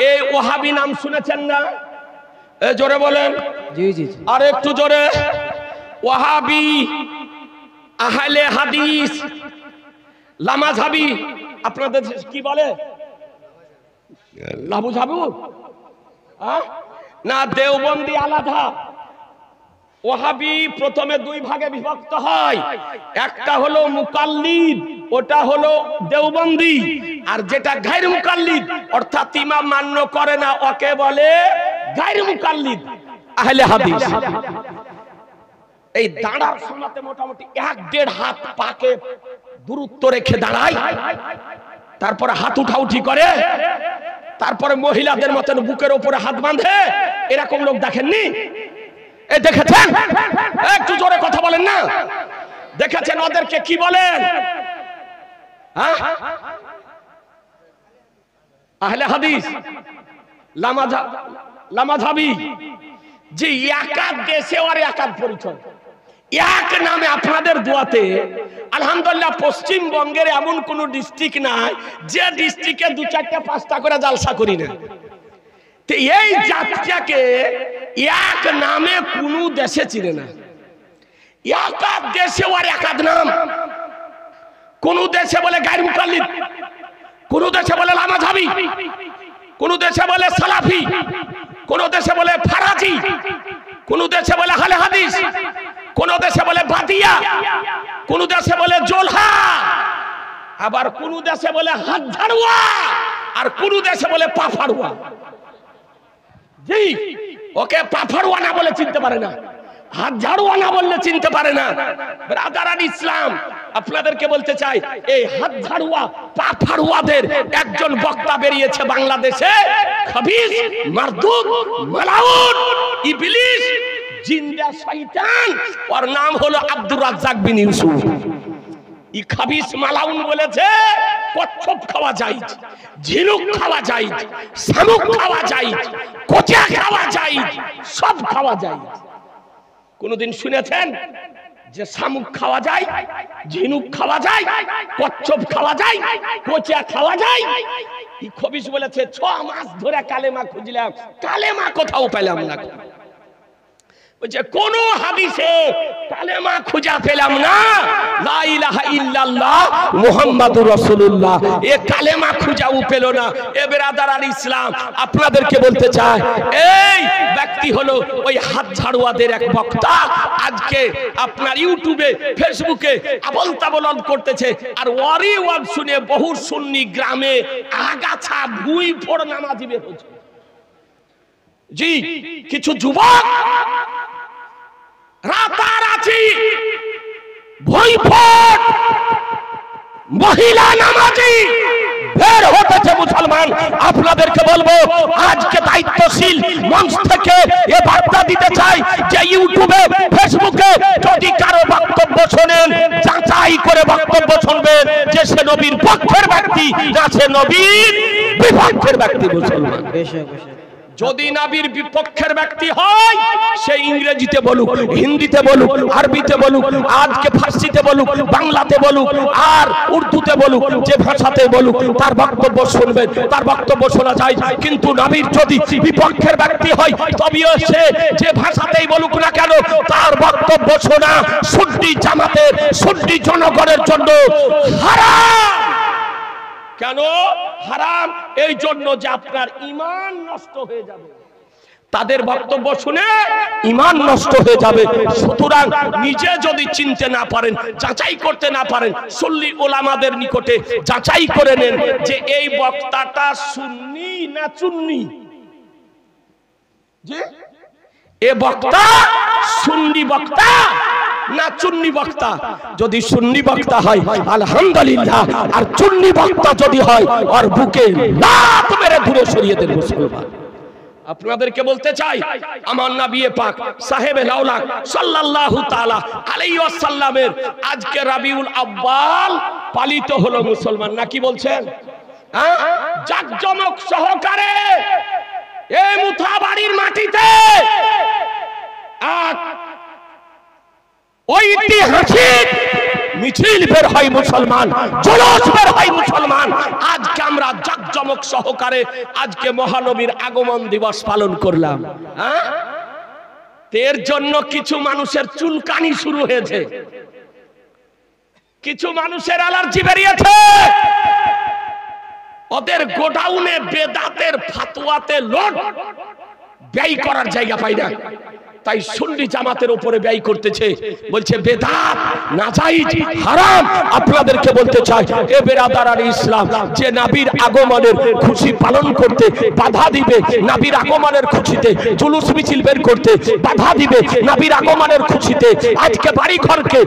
এই ওহাবি নাম শুনেছেন না? এ জোরে বলেন। জি জি আর একটু জোরে। ওহাবি আহলে হাদিস লামাজাবি আপনাদের কি বলে? লাবু ঝাবু না দেওবন্দি আলাদা। ওহাবি প্রথমে দুই ভাগে বিভক্ত হয়। একটা হলো মুকাল্লিদ ওটা হলো দেওবন্দি। আর যেটা গায়ের মুকাল্লিদ অর্থাৎ ইমাম মান্য করে না ওকে বলে গায়ের মুকাল্লিদ আহলে হাদিস। এই দাঁড়ার সময়তে মোটামুটি এক দেড় হাত পাকে দূরত্ব রেখে দাঁড়ায় তারপরে হাত উঠাউঠি করে। তারপরে মহিলাদের মতন বুকের উপরে হাত বাঁধে। এরকম লোক দেখেননি? দেখেছেন? একটু জোরে কথা বলেন না। দেখেছেন ওদেরকে কি বলেন? হ্যাঁ? আহলে হাদিস লামাঝাবি যে একাদ দেশে আর একাদ পরিচয়। এক নামে আপনাদের দোয়াতে, আলহামদুলিল্লাহ, পশ্চিমবঙ্গের এমন কোন ডিস্ট্রিক্ট নাই, যে ডিস্ট্রিক্টে দু চারটা, পাঁচটা করে জালসা করি না। তো এই জাতটাকে এক নামে কোনো দেশে চিনে না একাদ দেশে আর একাদ নাম কোন দেশে বলে গায়ের মুকাল্লিদ কোন দেশে বলে লামাঝাবি কোন দেশে বলে সালাফি কোন দেশে বলে ফারাজি কোন দেশে বলে হালে হাদিস কোন দেশে বলে বাদিয়া কোন দেশে বলে জোলহা আবার কোন দেশে বলে হাত ঝাড়ুয়া আর কোন দেশে বলে পাফাড়ুয়া জি ওকে না বলে চিনতে পারে না, হাত ঝাড়ুয়া না বললে চিনতে পারে না। ব্রাদারান ইসলাম, আপনাদেরকে বলতে চাই, এই হাত ঝাড়ুয়া পা ফাড়ুয়াদের একজন বক্তা বেরিয়েছে বাংলাদেশে খাবিস মারদুদ, মালাউন, ইবলিস জিন্দা শয়তান, ওর নাম হলো আব্দুর রাজ্জাক বিন ইউসুফ। ই খাবিস মালাউন বলেছে খাওয়া ঝিনুক খাওয়া শামুক খাওয়া সব খাওয়া যায়। কোনদিন শুনেছেন যে শামুক খাওয়া যায়, ঝিনুক খাওয়া যায়, কচ্ছপ খাওয়া যায়, কোচা খাওয়া যায়? এই খবিস বলেছে, ছ মাস ধরে কালেমা খুঁজলাম, কালেমা কোথাও পেলাম না। বলছে কোন হাদিসে কালেমা খুঁজা পেলাম না। লা ইলাহা ইল্লাল্লাহ মুহাম্মাদুর রাসূলুল্লাহ। এ কালেমা খুঁজাও পেল না। এ বেরাদার আল ইসলাম, আপনাদেরকে বলতে চাই, এই ব্যক্তি হলো ওই হাত ঝাড়ুয়াদের এক বক্তা। আজকে আপনার ইউটিউবে, ফেসবুকে আবল তাবলন করতেছে আর ওয়ারি ওয়াজ শুনে বহু সুন্নি গ্রামে আগাছা ভুই ফোড় নামাজি বের হচ্ছে জি কিছু যুবক রাতারাতি ভৈফট মহিলা নামাজি। বের হতেছে মুসলমান আপনাদেরকে বলব আজকে দায়িত্বশীল মঞ্চ থেকে এ বার্তা দিতে চাই যে ইউটিউবে ফেসবুকে যদি কারও বক্তব্য শোনেন যাচাই করে বক্তব্য শুনবেন যে সে নবীর পক্ষের ব্যক্তি না সে নবীর বিপক্ষের ব্যক্তি মুসলমান। যদি নাবির বিপক্ষের ব্যক্তি হয়, সে ইংরেজিতে বলুক, হিন্দিতে বলুক, আরবিতে বলুক, আজকে ফার্সিতে বলুক, বাংলাতে বলুক, আর উর্দুতে বলুক, যে ভাষাতে বলুক, তার বক্তব্য শুনবেন, তার বক্তব্য শোনা যায়। কিন্তু নাবির যদি বিপক্ষের ব্যক্তি হয়, তবেও সে যে ভাষাতেই বলুক না কেন, তার বক্তব্য শোনা সুন্নি জামাতের, সুন্নি জনগণের জন্য হারাম। কেন? হারাম। এই জন্য যে আপনার ইমান নষ্ট হয়ে যাবে। তাদের বক্তব্য শুনে ইমান নষ্ট হয়ে যাবে। সুতরাং নিজে যদি চিনতে না পারেন, যাচাই করতে না পারেন সল্লি ওলামাদের নিকটে যাচাই করে নেন যে এই বক্তাটা সুন্নি না চুন্নি। এ বক্তা সুন্নি বক্তা না চুন্নি বক্তা। যদি সুন্নি বক্তা হয়, আলহামদুলিল্লাহ। আর চুন্নি বক্তা যদি হয় আর বুকে লাত মেরে দূরে সরিয়ে দেন মুসলমান আপনাদেরকে বলতে চাই, আমার নবী পাক সাহেব লাউলাক সাল্লাল্লাহু তাআলা আলাইহি ওয়াসাল্লামের আজকে রাবিউল আব্বাল পালিত হলো মুসলমান। নাকি বলছেন? হ্যাঁ? জাকজমক সহকারে এই মুথাবাড়ির মাটিতে এক ঐতিহাসিক মিছিল বের হয় মুসলমান জলস বের হয় মুসলমান। আজকে আমরা জাকজমক সহকারে আজকে মহানবীর আগমন দিবস পালন করলাম। হ্যাঁ? এর জন্য কিছু মানুষের চুলকানি শুরু হয়েছে। কিছু মানুষের অ্যালার্জি বেরিয়েছে। ওদের গোডাউনে বেদাতের ফাতুয়াতে লোড ব্যয় করার জায়গা পাই না। তাই সুন্নি জামাতের উপরে ব্যয় করতেছে। বলছে বেদাত নাজাইজ হারাম। আপনাদেরকে বলতে চাই এ বেরাদার ইসলাম যে নাবির আগমনের খুশি পালন করতে বাধা দিবে নাবির আগমনের খুশিতে জুলুস মিছিল বের করতে বাধা দিবে নাবির আগমনের খুশিতে আজকে বাড়ি ঘরকে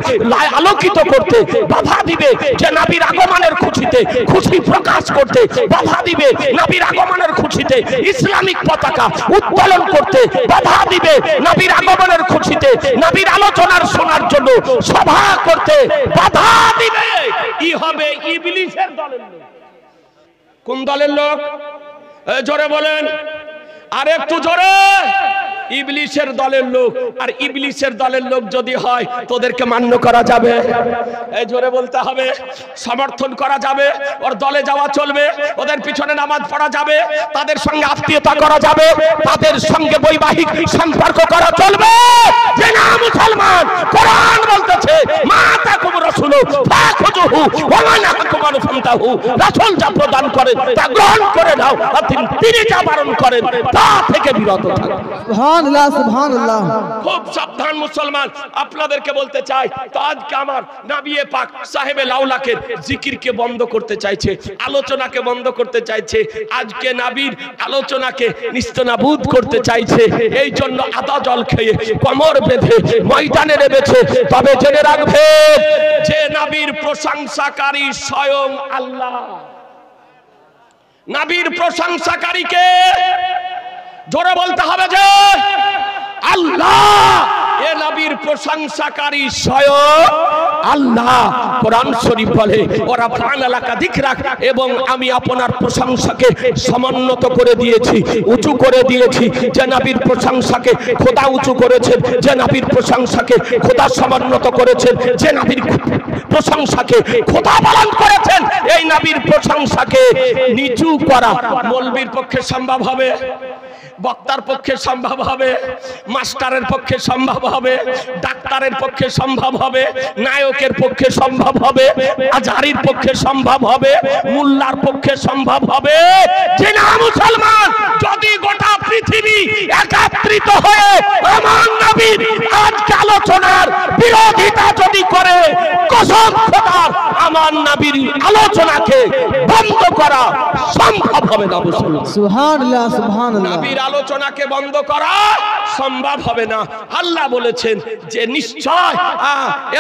আলোকিত করতে বাধা দিবে যে নাবির আগমনের খুশিতে খুশি প্রকাশ করতে বাধা দিবে নাবির আগমনের খুশিতে ইসলামিক পতাকা উত্তোলন করতে বাধা দিবে নবীর আগমনের খুশিতে, নবীর আলোচনার শোনার জন্য সভা করতে বাধা দিবে। ই হবে ইবলিসের দলের লোক। কোন দলের লোক? জোরে বলেন। আর একটু জোরে। ইবলিশের দলের লোক, আর ইবলিশের দলের লোক যদি হয়, তোদেরকে মান্য করা যাবে। এই জোরে বলতে হবে, সমর্থন করা যাবে, ওর দলে যাওয়া চলবে, ওদের পিছনে নামাজ পড়া যাবে, তাদের সঙ্গে আত্মীয়তা করা যাবে, তাদের সঙ্গে বৈবাহিক সম্পর্ক করা চলবে। যে না মুসলমান, কোরআন বলতেছে মা তাকুম রাসূল ফাখুযুহু ওয়া নাহাকুম আনহু ফান্তাহু রাসূল যা প্রদান করেন তা গ্রহণ করে নাও আর তিনি যা বারণ করেন, তা থেকে বিরত থাকো। সুবহান আল্লাহ সুবহান আল্লাহ খুব সাবধান মুসলমান, আপনাদেরকে বলতে চাই তো আজকে আমার নাবিয়ে পাক সাহেবে লাউলাকের জিকিরকে বন্ধ করতে চাইছে, আলোচনাকে বন্ধ করতে চাইছে, আজকে নাবির আলোচনাকে নিস্তনাবুদ করতে চাইছে, এই জন্য আদা জল খেয়ে কমর বেঁধে ময়দানে নেমেছে, তবে জেনে রাখবে যে নাবির প্রশংসাকারী স্বয়ং আল্লাহ। নাবির প্রশংসাকারীকে জোরে বলতে হবে যে আল্লাহ এ নবীর প্রশংসাকারী স্বয়ং আল্লাহ কোরআন শরীফ বলে, ওরা প্রাণ এলাকা দিক রাখ, এবং আমি আপনার প্রশংসাকে সমুন্নত করে দিয়েছি, উঁচু করে দিয়েছি, যে নবীর প্রশংসাকে খোদা উঁচু করেছেন, যে নবীর প্রশংসাকে খোদা সমুন্নত করেছেন, যে নবীর প্রশংসাকে খোদা পালন করেছেন, এই নবীর প্রশংসাকে নিচু করা মলবির পক্ষে সম্ভব হবে? বক্তার পক্ষে সম্ভব হবে মাস্টারের পক্ষে সম্ভব হবে ডাক্তারের পক্ষে সম্ভব হবে নায়কের পক্ষে সম্ভব হবে আজহারির পক্ষে সম্ভব হবে মুল্লার পক্ষে সম্ভব হবে। যে না মুসলমান যদি গোটা পৃথিবী একাত্রিত হয়ে আমার নবীর আজকে আলোচনার বিরোধিতা যদি করে কসম খোদার আমার নবীর আলোচনাকে বন্ধ করা সম্ভব হবে না মুসলমান। সুবহানাল্লাহ সুবহানাল্লাহ। নবীর আলোচনাকে বন্ধ করা সম্ভব হবে না। আল্লাহ বলেছেন যে নিশ্চয়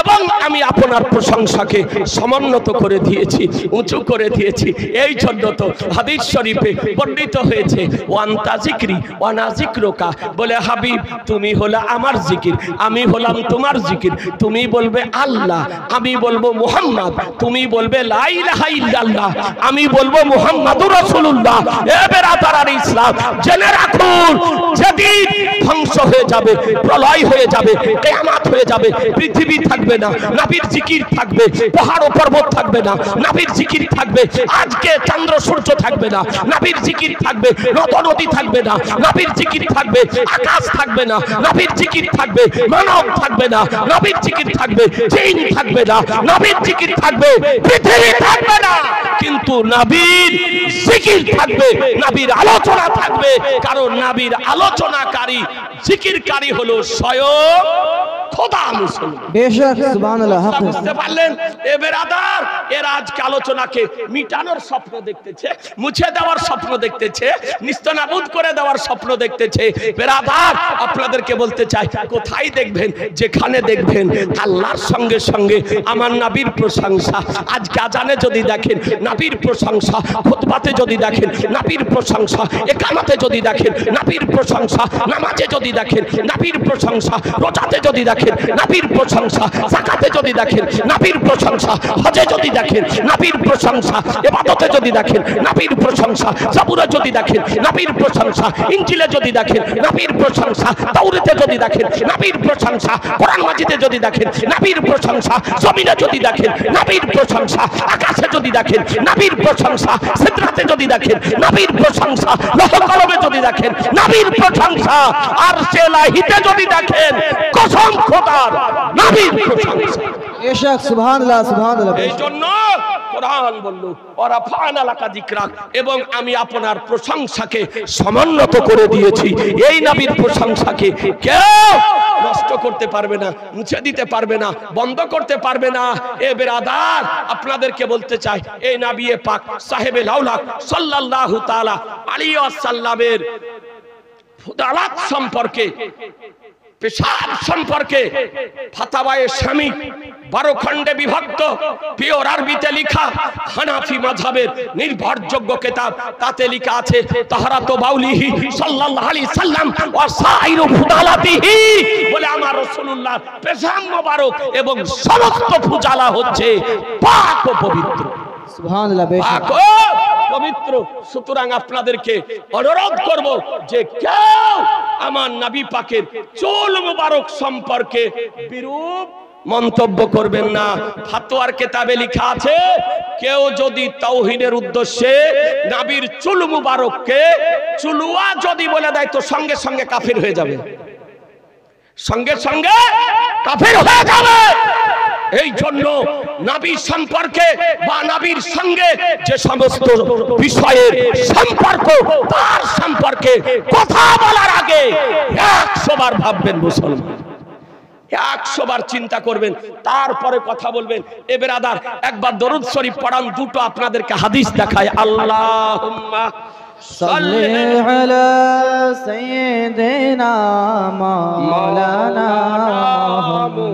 এবং আমি আপনার প্রশংসাকে সমুন্নত করে দিয়েছি, উঁচু করে দিয়েছি। এই জন্য তো হাদিস শরীফে বর্ণিত হয়েছে, ওয়ান্তা জিক্রি, ওয়ানা জিক্রোকা। বলে, হাবিব, তুমি হলে আমার জিকির, আমি হলাম তোমার জিকির। তুমি বলবে আল্লাহ, আমি বলব মুহাম্মদ, তুমি বলবে লা ইলাহা ইল্লাল্লাহ, আমি বলব মুহাম্মাদুর রাসূলুল্লাহ। এ বেরাদার ইসলাম, জেনে রাখুন যেদিন ধ্বংস হয়ে যাবে, প্রলয় হয়ে যাবে, কিয়ামত হয়ে যাবে, পৃথিবী থাকবে না, নবীর জিকির থাকবে, পাহাড় ও পর্বত থাকবে না, নবীর জিকির থাকবে, আজকে চন্দ্র সূর্য থাকবে না, নবীর জিকির থাকবে নদ নদী থাকবে না, নবীর জিকির থাকবে, আকাশ থাকবে না, নবীর জিকির থাকবে, মানব থাকবে না, নবীর জিকির থাকবে, জিন থাকবে না, নবীর জিকির থাকবে, পৃথিবী থাকবে না। কিন্তু নবীর জিকির থাকবে নবীর আলোচনা থাকবে। কারণ নবীর আলোচনাকারী জিকিরকারী হলো স্বয়ং খোদা বুঝতে পারলেন? এ বেরাদার এর আজকে আলোচনাকে মিটানোর স্বপ্ন দেখতেছে মুছে দেওয়ার স্বপ্ন দেখতেছে নিস্তনাবুদ করে দেওয়ার স্বপ্ন দেখতেছে। বেরাদার আপনাদেরকে বলতে চাই কোথায় দেখবেন? যেখানে দেখবেন? আল্লাহর সঙ্গে সঙ্গে আমার নাবির প্রশংসা। আজকে আজানে যদি দেখেন নাবির প্রশংসা খুতবাতে যদি দেখেন নাবির প্রশংসা একামাতে যদি দেখেন নাবির প্রশংসা নামাজে যদি দেখেন নাবির প্রশংসা রোজাতে যদি দেখেন নাবির প্রশংসা জাকাতে যদি দেখেন নাবির প্রশংসা হজে যদি দেখেন নাবির প্রশংসা এবাদতে যদি দেখেন নাবির প্রশংসা জাবুরে যদি দেখেন নাবির প্রশংসা ইঞ্জিলে যদি দেখেন নাবির প্রশংসা তাওরাতে যদি দেখেন নাবির প্রশংসা কোরআন মাজিদে যদি দেখেন নাবির প্রশংসা জমিনে যদি দেখেন নাবির প্রশংসা আকাশে যদি দেখেন নাবির প্রশংসা সিদরাতে যদি দেখেন, নাবির প্রশংসা লহ কলমে যদি দেখেন, নাবির প্রশংসা আর সেলাহিতে যদি দেখেন, কসম খোদার, নাবির প্রশংসা। এই জন্য কোরআন বলল ওরা ফান এলাকা দিকরাক এবং আমি আপনার প্রশংসাকে সমুন্নত করে দিয়েছি। এই নবীর প্রশংসাকে কেউ নষ্ট করতে পারবে না, মুছে দিতে পারবে না, বন্ধ করতে পারবে না। এ বেরাদার, আপনাদেরকে বলতে চাই, এই নাবিয়ে পাক সাহেবে লাউলাক সাল্লাল্লাহু তাআলা আলাইহি ওয়াসাল্লামের ফুদালাত সম্পর্কে পেশাব সম্পর্কে ফাতাবায়ে স্বামী বারো খণ্ডে বিভক্ত, পিওর আরবিতে লেখা, হানাফি মাযহাবের নির্ভরযোগ্য কিতাব, তাতে লেখা আছে, তাহারাতু বাউলিহি সাল্লাল্লাহু আলাইহি সাল্লাম ওয়া সাইরু ফুদালাতিহি বলে আমার রাসূলুল্লাহ পেশাব মোবারক এবং সমস্ত ফুজালা হচ্ছে পাক ও পবিত্র। পবিত্র। সুতরাং আপনাদেরকে অনুরোধ করব যে কেউ আমার নবী পাকের চুল মুবারক সম্পর্কে বিরূপ মন্তব্য করবেন না। ফাতোয়ার কেতাবে লেখা আছে কেউ যদি তাওহীদের উদ্দেশ্যে নাবির চুল মুবারককে চুলুয়া যদি বলে দেয় তো সঙ্গে সঙ্গে কাফির হয়ে যাবে। সঙ্গে সঙ্গে কাফির হয়ে যাবে। এই জন্য নাবি সম্পর্কে বা নাবির সঙ্গে যে সমস্ত বিষয়ের সম্পর্ক, তার সম্পর্কে কথা বলার আগে একশো বার ভাববেন মুসলমান। একশো বার চিন্তা করবেন, তারপরে কথা বলবেন। এ বেরাদার, একবার দরুদ শরীফ পড়ান, দুটো আপনাদেরকে হাদিস দেখায়। আল্লাহ صل على سيدنا مولانا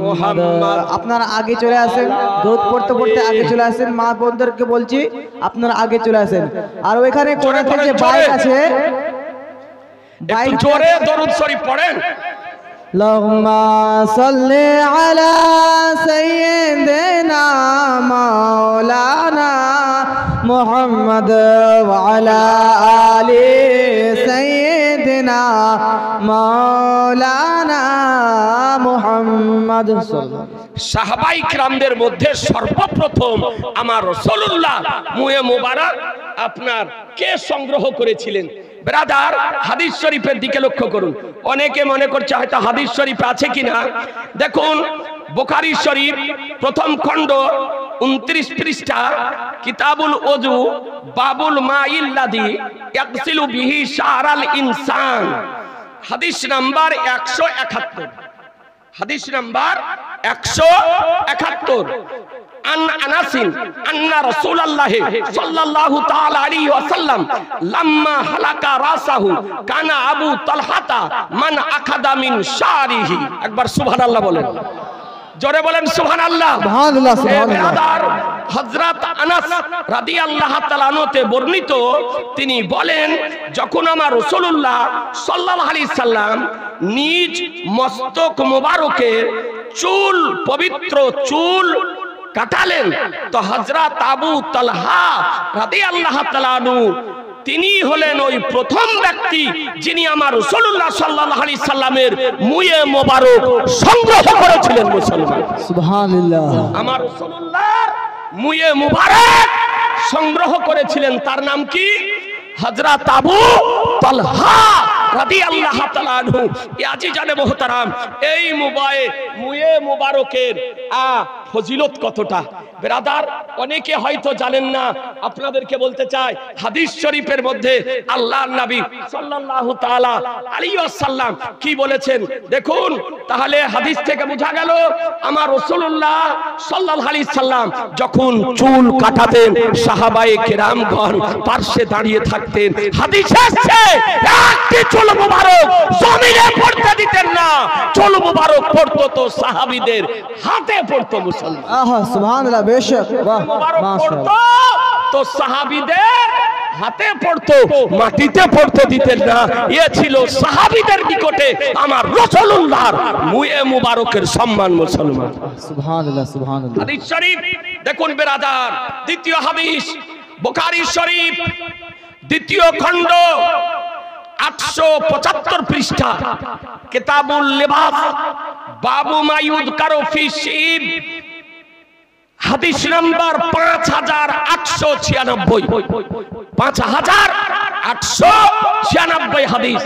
মুহাম্মদ আপনারা আগে চলে আসেন দুধ পড়তে পড়তে আগে চলে আসেন মা বোনদেরকে বলছি আপনারা আগে চলে আসেন আর ওইখানে কোণা থেকে জোরে, বাইক জোরে। আছে একটু বাইক জোরে দরুদ শরীফ পড়েন اللهم صل على سيدنا مولانا محمد وعلى آل سيدنا مولانا محمد صلى الله عليه وسلم সাহাবাই ক্রামদের মধ্যে সর্বপ্রথম আমার রসুল্লাহ মুয়ে মোবারক আপনার কে সংগ্রহ করেছিলেন ব্রাদার হাদিস শরীফের দিকে লক্ষ্য করুন অনেকে মনে করছে হয়তো হাদিস শরীফ আছে কিনা দেখুন বোখারি শরীফ প্রথম খণ্ড উনত্রিশ পৃষ্ঠা কিতাবুল ওজু বাবুল মা ইল্লাদি ইয়াকসিলু বিহি শাহরাল ইনসান। হাদিস নাম্বার একশো একাত্তর। হাদিস নাম্বার একশো একাত্তর। আন আনাসিন আন্না রাসূলুল্লাহ সাল্লাল্লাহু তাআলা আলাইহি ওয়াসাল্লাম লাম্মা হালাকা রাসাহু কানা আবু তালহাতা মান আখাদা মিন শারিহি। একবার সুবহানাল্লাহ বলেন। জোরে বলেন সুবহানাল্লাহ। সুবহানাল্লাহ হযরত আনাস রাদিয়াল্লাহু তাআলা আনহতে বর্ণিত তিনি বলেন যখন আমার রাসূলুল্লাহ সাল্লাল্লাহু আলাইহি সাল্লাম নিজ মস্তক মোবারকের চুল পবিত্র চুল কাটালেন তো হযরত আবু তালহা রাদিয়াল্লাহু আল্লাহ আনহু তিনি হলেন ওই প্রথম ব্যক্তি যিনি আমার রসুল্লাহ সাল্লাহ আলী সাল্লামের মুয়ে মোবারক সংগ্রহ করেছিলেন মুসলমান। আমার রসুল্লাহ মুয়ে মুবারক সংগ্রহ করেছিলেন তার নাম কি? হজরা তাবু তালহা আল্লাহ আজি জানে মোহতারাম এই মুবায়ে মুয়ে মুবারকের আ ফজিলত কতটা? ব্রাদার, অনেকে হয়তো জানেন না, আপনাদেরকে বলতে চাই, হাদিস শরীফের মধ্যে আল্লাহর নবী সাল্লাল্লাহু তাআলা আলাইহি ওয়াসাল্লাম কি বলেছেন? দেখুন, তাহলে হাদিস থেকে বোঝা গেল, আমার রাসূলুল্লাহ সাল্লাল্লাহু আলাইহি সাল্লাম যখন চুল কাটাতেন, সাহাবায়ে কেরামগণ পার্শ্বে দাঁড়িয়ে থাকতেন, হাদিসে আসছে একটি চুল মুবারক জমিনে পড়তে দিতেন না, চুল মুবারক পড়তো তো সাহাবীদের হাতে পড়তো মুসলমান। আহা, সুবহানাল্লাহ বেশক বাহ তো সাহাবীদের হাতে পড়তো মাটিতে পড়তে দিতেন না। এ ছিল সাহাবীদের নিকটে আমার রাসূলুল্লাহর মুয়ে মুবারকের সম্মান মুসলমান। সুবহানাল্লাহ সুবহানাল্লাহ। হাদিস শরীফ দেখুন বেরাদার দ্বিতীয় হাদিস বুখারী শরীফ দ্বিতীয় খণ্ড আটশো পঁচাত্তর পৃষ্ঠা। কেতাবুল লিবাস বাবু মায়ুদ কারও ফি শিব। হাদিস নাম্বার পাঁচ হাজার আটশো ছিয়ানব্বই। পাঁচ হাজার আটশো ছিয়ানব্বই হাদিস।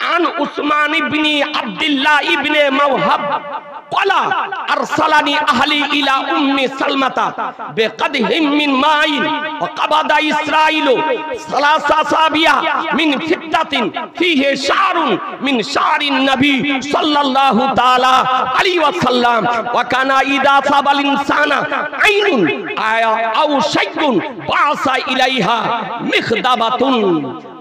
عن عثمان بن عبد الله بن موهب قال أرسلني أهلي إلى أم سلمة بقدح من ماء وقبض إسرائيل ثلاث أصابع من فضة فيه شعر من شعر النبي صلى الله تعالى عليه وسلم. وكان إذا أصاب الإنسان عين أو شيء بعث إليها مخدبة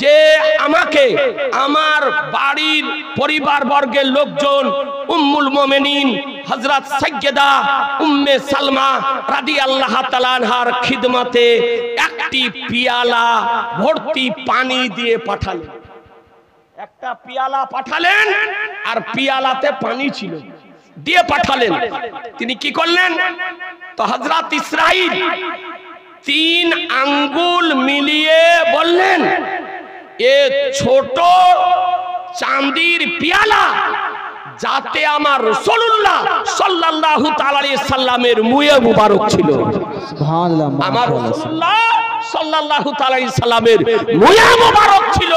যে আমাকে আমার বাড়ির পরিবার বর্গের লোকজন উম্মুল মোমেনিন হযরত সাইয়্যিদা উম্মে সালমা রাদিয়াল্লাহু তাআলা আনহার খিদমতে একটি পিয়ালা ভর্তি পানি দিয়ে পাঠালেন। একটা পিয়ালা পাঠালেন আর পিয়ালাতে পানি ছিল। দিয়ে পাঠালেন। তিনি কি করলেন? তো হজরত ইসরাইল তিন আঙ্গুল মিলিয়ে বললেন এ ছোট চাঁদির পিয়ালা যাতে আমার রসুল্লাহ সাল্লাল্লাহু তাআলা সাল্লামের মুয়ে মুবারক ছিল। সুবহানাল্লাহ আমার রাসূলুল্লাহ সাল্লাল্লাহু তাআলা সাল্লামের মুয়া মুবারক ছিল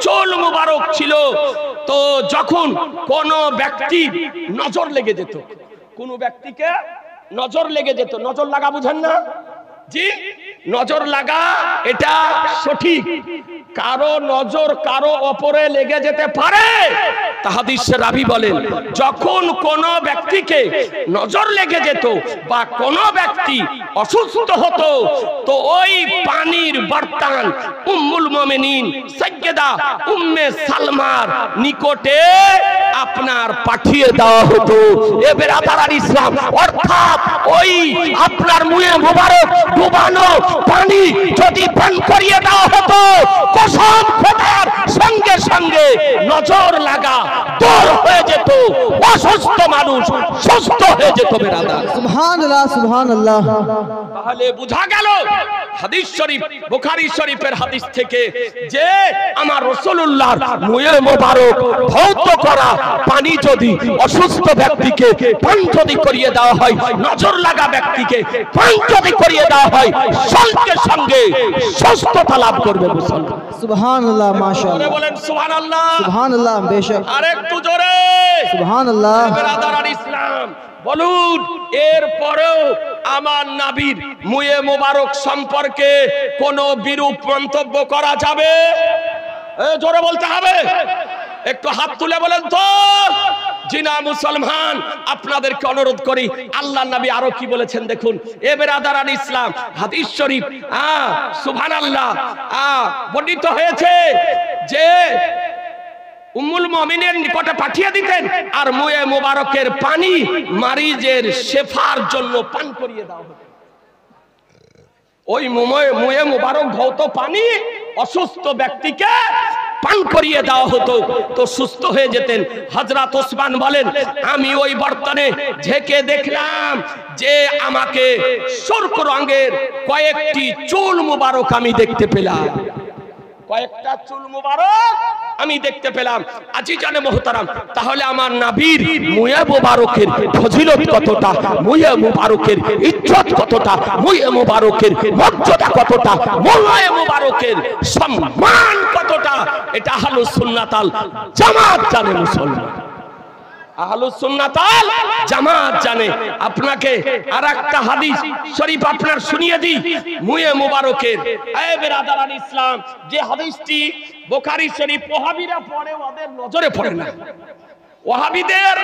চুল মুবারক ছিল। তো যখন কোন ব্যক্তি নজর লেগে যেত কোন ব্যক্তিকে নজর লেগে যেত নজর লাগা বুঝেন না? নজর লাগা, এটা সঠিক। কারও নজর কারও ওপরে লেগে যেতে পারে তাহাদিসের রাবি বলেন, যখন কোন ব্যক্তিকে নজর লেগে যেত বা কোন ব্যক্তি অসুস্থ হতো, তো ওই পানির বর্তান উম্মুল মোমেনিন সৈয়দা উম্মে সালমার নিকটে আপনার পাঠিয়ে দেওয়া হতো। এ বেরাদার ইসলাম অর্থাৎ ওই আপনার মুয়ে মোবারক ডুবানো পানি যদি পান করিয়ে দেওয়া হতো কসম খোদার সঙ্গে সঙ্গে নজর লাগা দূর হয়ে যেত অসুস্থ মানুষ সুস্থ হয়ে যেত বেরাদার। সুবহান আল্লাহ সুবহান আল্লাহ তাহলে বোঝা গেল হাদিস শরীফ বুখারী শরীফের হাদিস থেকে যে আমার রাসূলুল্লাহর মুয়ে মোবারক ধৌত করা পানি যদি অসুস্থ ব্যক্তিকে পান যদি করিয়ে দেওয়া হয় নজর লাগা ব্যক্তিকে পান যদি করিয়ে দেওয়া হয় সঙ্গে সঙ্গে সুস্থতা লাভ করবে মুসলমান। সুবহান মাশাআল্লাহ। বলেন সুবহানাল্লাহ। সুবহান বেশক। আরেকটু জোরে। সুবহান আল্লাহ ইসলাম বলুন এর পরেও আমার নাবির মুয়ে মোবারক সম্পর্কে কোন বিরূপ মন্তব্য করা যাবে? জোরে বলতে হবে। একটু হাত তুলে বলেন তো। জিনা মুসলমান, আপনাদেরকে অনুরোধ করি আল্লাহ নবী আরও কি বলেছেন দেখুন। এ বেরাদার আল ইসলাম, হাদিস শরীফ, আ সুবহান আল্লাহ আ, বর্ণিত হয়েছে যে উম্মুল মমিনের নিকটে পাঠিয়ে দিতেন আর মুয়ে মোবারকের পানি মারিজের শেফার জন্য পান করিয়ে দাও ওই মুয়ে মুয়ে মোবারক ধৌত পানি অসুস্থ ব্যক্তিকে পান করিয়ে দেওয়া হতো। তো সুস্থ হয়ে যেতেন। হজরত ওসমান বলেন, আমি ওই বর্তনে ঝেঁকে দেখলাম যে আমাকে সর্ক রঙের কয়েকটি চুল মুবারক আমি দেখতে পেলাম। কয়েকটা চুল মুবারক আমি দেখতে পেলাম। আজি জানে মোহতারাম, তাহলে আমার নাবির মুয়ে মুবারকের ফজিলত কতটা? মুয়ে মুবারকের ইজ্জত কতটা? মুয়ে মুবারকের মর্যাদা কতটা? মুয়ে মুবারকের সম্মান কতটা? এটা হলো সুন্নাতাল জামাত জানে মুসলমান। আহলুস সুন্নাতাল জামাত জানে। আপনাকে আর একটা হাদিস শরীফ আপনার শুনিয়ে দিই। মুয়ে মুবারকের। ইসলাম, যে হাদিসটি বুখারী শরীফ নজরে পড়ে না। ওহাবিদের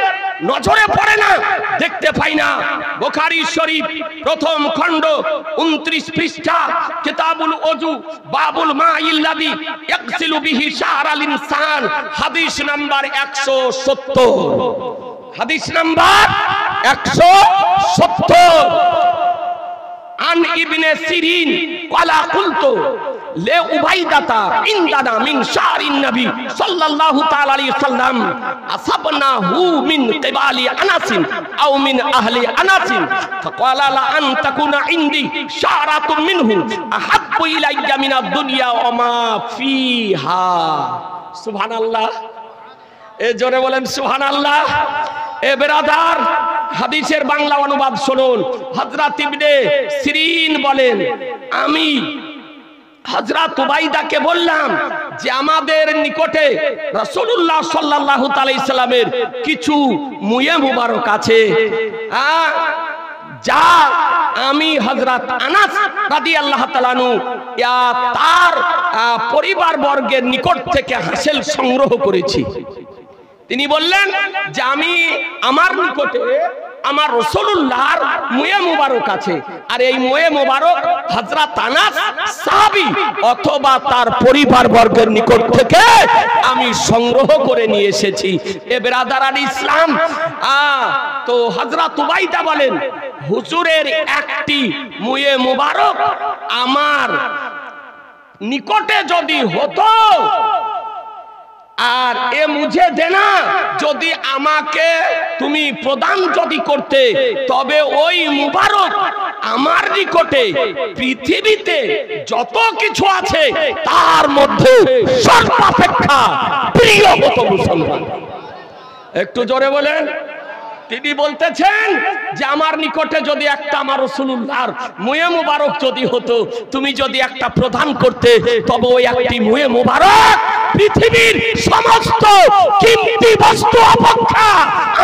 নজরে পড়ে না, দেখতে পাই না। বোখারি শরীফ প্রথম খণ্ড, উনত্রিশ পৃষ্ঠা, কিতাবুল অজু বাবুল মা ইল্লাদি একসিলু বিহি শাহরাল ইনসান, হাদিস নাম্বার একশো সত্তর। হাদিস নাম্বার একশো সত্তর। আন ইবনে সিরিন, কলা খুলতো লে উবাইদাতা ইনদানা মিন শারিন নবী সাল্লাল্লাহু তাআলা আলাইহি সাল্লাম আসাবনাহু মিন কিবালি আনাসিন আও মিন আহলি আনাসিন ফাকালা লা আন তাকুনা ইনদি শারাতুম মিনহু আহাব্বু ইলাইয়া মিনাদ দুনিয়া ওয়া মা ফিহা। সুবহানাল্লাহ। এ জোরে বলেন সুবহানাল্লাহ। এ বেরাদার, হাদিসের বাংলা অনুবাদ শুনুন। হযরত ইবনে সিরিন বলেন, আমি হযরত উবাইদাকে বললাম যে আমাদের নিকটে রাসূলুল্লাহ সাল্লাল্লাহু আলাইহি সাল্লামের কিছু মুয়ে মুবারক আছে। যা আমি হযরত আনাস রাদিয়াল্লাহু তাআলা নু ইয়া তার পরিবার বর্গের নিকট থেকে হাসিল সংগ্রহ করেছি। তিনি বললেন যে আমি আমার নিকটে আমার রসুল্লাহর মুয়ে মুবারক আছে। আর এই মুয়ে মুবারক হযরত আনাস সাহাবী অথবা তার পরিবার বর্গের নিকট থেকে আমি সংগ্রহ করে নিয়ে এসেছি। এ বেরাদার ইসলাম, আ, তো হযরত উবাইদা বলেন, হুজুরের একটি মুয়ে মুবারক আমার নিকটে যদি হতো আর এ মুঝে দেনা। যদি আমাকে তুমি প্রদান যদি করতে, তবে ওই মুবারক আমার নিকটে, পৃথিবীতে যত কিছু আছে, তার মধ্যে সর্বাপেক্ষা প্রিয় হতো মুসলমান। একটু জোরে বলেন। তিনি বলতেছেন যে আমার নিকটে যদি একটা আমার রসুল্লাহর মুয়ে মুবারক যদি হতো, তুমি যদি একটা প্রদান করতে, তবে ওই একটি মুয়ে মুবারক পৃথিবীর সমস্ত কিমতি বস্তু অপেক্ষা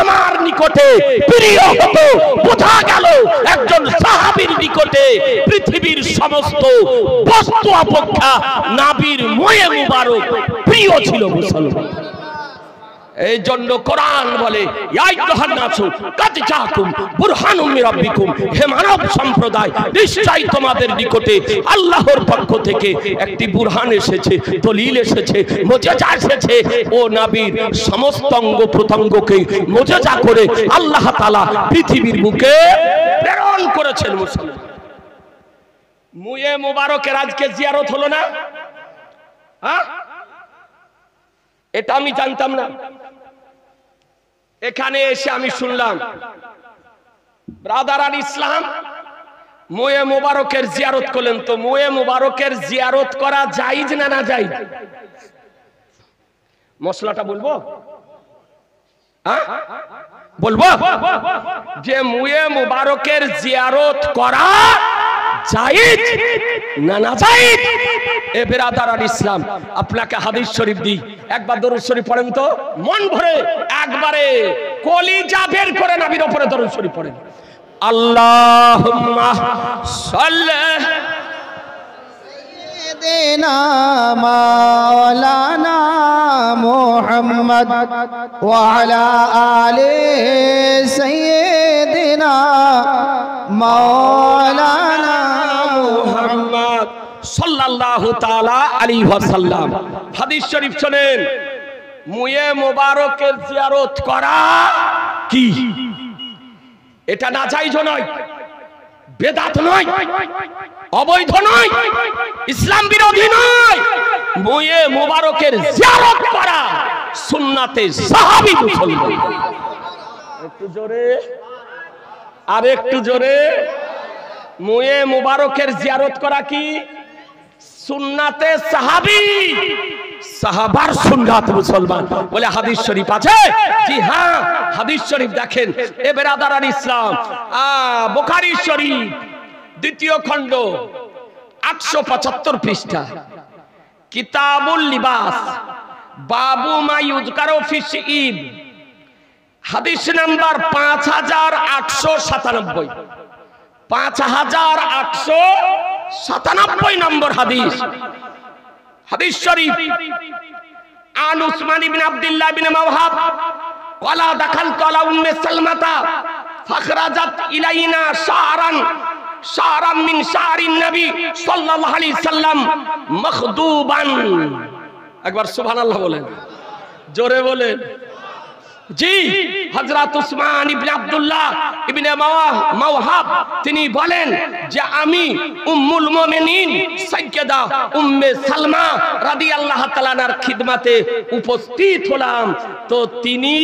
আমার নিকটে প্রিয় হতো। বোঝা গেল একজন সাহাবীর নিকটে পৃথিবীর সমস্ত বস্তু অপেক্ষা নাবির মুয়ে মুবারক প্রিয় ছিল মুসলমান। এই জন্য কোরআন বলে সম্প্রদায় তোমাদের আল্লাহর পক্ষ থেকে একটি বুরহান এসেছে, দলিল এসেছে এসেছে। ও করে আল্লাহ তাআলা পৃথিবীর বুকে প্রেরণ করেছেন মুসলমান। মুয়ে আজকে জিয়ারত হলো না? হ্যাঁ? এটা আমি জানতাম না। এখানে এসে আমি শুনলাম ব্রাদার আল ইসলাম, মোয়ে মোবারকের জিয়ারত করলেন। তো মোয়ে মোবারকের জিয়ারত করা জাইজ না না যাই মশলাটা বলব? হ্যাঁ? বলব? যে মুয়ে মুবারকের জিয়ারত করা জায়েজ না না জায়েজ? এ বেরাদার আল ইসলাম, আপনাকে হাদিস শরীফ দিই। একবার দরুদ শরীফ পড়েন তো, মন ভরে একবারে কলিজা বের করে নবীর উপরে দরুদ শরীফ পড়েন। আল্লাহুম্মা সাল্লি দেনা মাওলানা মোহাম্মদ ওয়ালা আলে সৈয়দিনা মাওলানা মোহাম্মদ সাল্লাল্লাহু তাআলা আলাইহি ওয়াসাল্লাম। হাদিস শরীফ শুনেন, মুয়ে মোবারকের জিয়ারত করা কি? এটা না চাইজ নয়। বেদাত নয়, অবৈধ নয়, ইসলাম বিরোধী নয়। বইয়ে মোবারকের জিয়ারত করা সুন্নাতে সাহাবি মুসলমান। একটু জোরে আর একটু জোরে। মুয়ে মুবারকের জিয়ারত করা কি? সুন্নাতে সাহাবি। সাহাবার সুন্নাত মুসলমান। বলে হাদিস শরীফ আছে? জি হ্যাঁ হাদিস শরীফ দেখেন। এ বেরাদার আল ইসলাম। আ, বুখারী শরীফ, দ্বিতীয় খণ্ড, আটশো পঁচাত্তর পৃষ্ঠা। কিতাবুল লিবাস, বাবু মা ইউজকারো ফিস ঈদ হাদিস নাম্বার পাঁচ হাজার আটশো সাতানব্বই নম্বর হাদিস। হাদিস শরীফ। আন উসমান ইবিন আব্দুল্লাহ বিন মাওহাব, ওয়ালা দাখালতু আলা উম্মে সালমাতা ফাখরাজাত ইলাইনা শারান শারান মিন শারিন নবী সাল্লাল্লাহু আলাইহি সাল্লাম মখদুবান। একবার সুবহানাল্লাহ বলেন। জোরে বলেন। জি হজরত উসমান ইবনে আব্দুল্লাহ ইবনে মাওহাব তিনি বলেন যে আমি উম্মুল মুমিনিন সাইয়্যেদা উম্মে সালমা রাদিয়াল্লাহু তাআলা তাআলার খিদমতে উপস্থিত হলাম। তো তিনি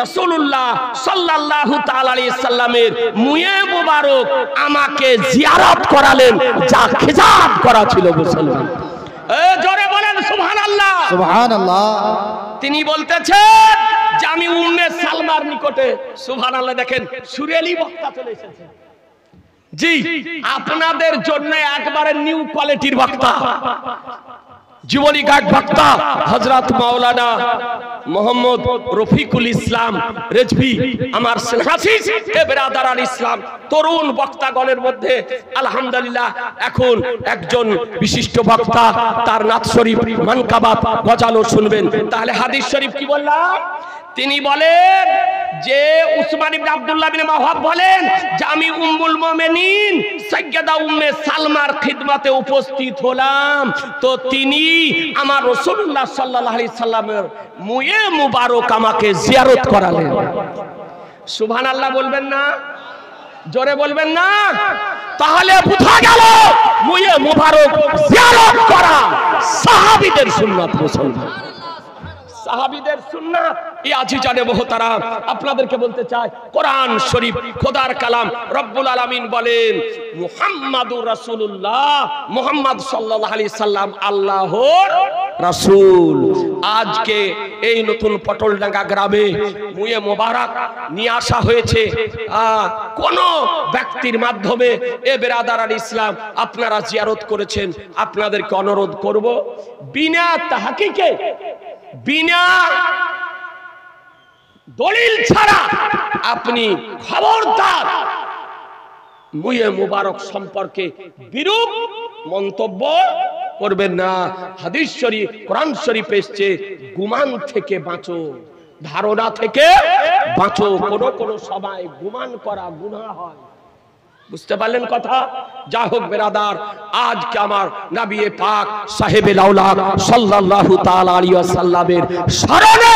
রাসূলুল্লাহ সাল্লাল্লাহু তাআলা আলাইহি সাল্লামের মুয়ে মুবারক আমাকে জিয়ারত করালেন যা খিজাব করা ছিল মুসলমান এ জোরে বলেন সুবহানাল্লাহ। সুবহানাল্লাহ। তিনি বলতেছেন যে আমি উম্মে সালমার নিকটে সুভান আল্লাহ দেখেন সুরেলি বক্তা চলে এসেছে। জি আপনাদের জন্য একবারে নিউ কোয়ালিটির বক্তা। জীবনী গায়ক বক্তা হযরত মাওলানা মোহাম্মদ রফিকুল ইসলাম রেজভি, আমার স্নেহাশিস এ বেরাদার ইসলাম, তরুণ বক্তাগণের মধ্যে আলহামদুলিল্লাহ এখন একজন বিশিষ্ট বক্তা, তার নাথ শরীফ মানকাবাত গজালো শুনবেন। তাহলে হাদিস শরীফ কি বললাম? তিনি বলেন যে উসমান ইবনে আব্দুল্লাহ বিন মাওহাব বলেন যে আমি উম্মুল মুমিনিন, সাইয়্যিদা উম্মে সালমার খিদমতে উপস্থিত হলাম। তো তিনি আমার রসুল্লাহ সাল্লাহ আলি সাল্লামের মুয়ে মুবারক আমাকে জিয়ারত করালেন। আল্লাহ বলবেন না? জোরে বলবেন না? তাহলে বুঝা গেল মুয়ে মুবারক জিয়ারত করা সাহাবিদের সুন্নাত মুসলমান। সাহাবিদের সুন্নাত এই আজিজানে মোহতারাম, আপনাদেরকে বলতে চাই, কোরআন শরীফ, খোদার কালাম, রব্বুল আলামিন বলেন, মুহাম্মাদুর রাসূলুল্লাহ মুহাম্মদ সাল্লাল্লাহু আলাইহি সাল্লাম আল্লাহর রাসূল। আজকে এই নতুন পটলডাঙ্গা গ্রামে মুয়ে মোবারক নিয়ে আসা হয়েছে। কোন ব্যক্তির মাধ্যমে এ বেরাদার ইসলাম আপনারা জিয়ারত করেছেন, আপনাদেরকে অনুরোধ করব, বিনা তাহাকিকে বিনা দলিল ছাড়া আপনি খবরদার। মুয়ে মুবারক সম্পর্কে বিরূপ মন্তব্য করবেন না। হাদিস শরীফ, কোরআন শরীফ এসছে, গুমান থেকে বাঁচো। ধারণা থেকে বাঁচো। কোনো কোনো সময় গুমান করা গুনাহ হয়। বুঝতে পারলেন কথা? যা হোক বেরাদার, আজকে আমার নাবিয়ে পাক সাহেবে লাউলাদ সাল্লাল্লাহু তাআলা আলাইহি ওয়াসাল্লামের স্মরণে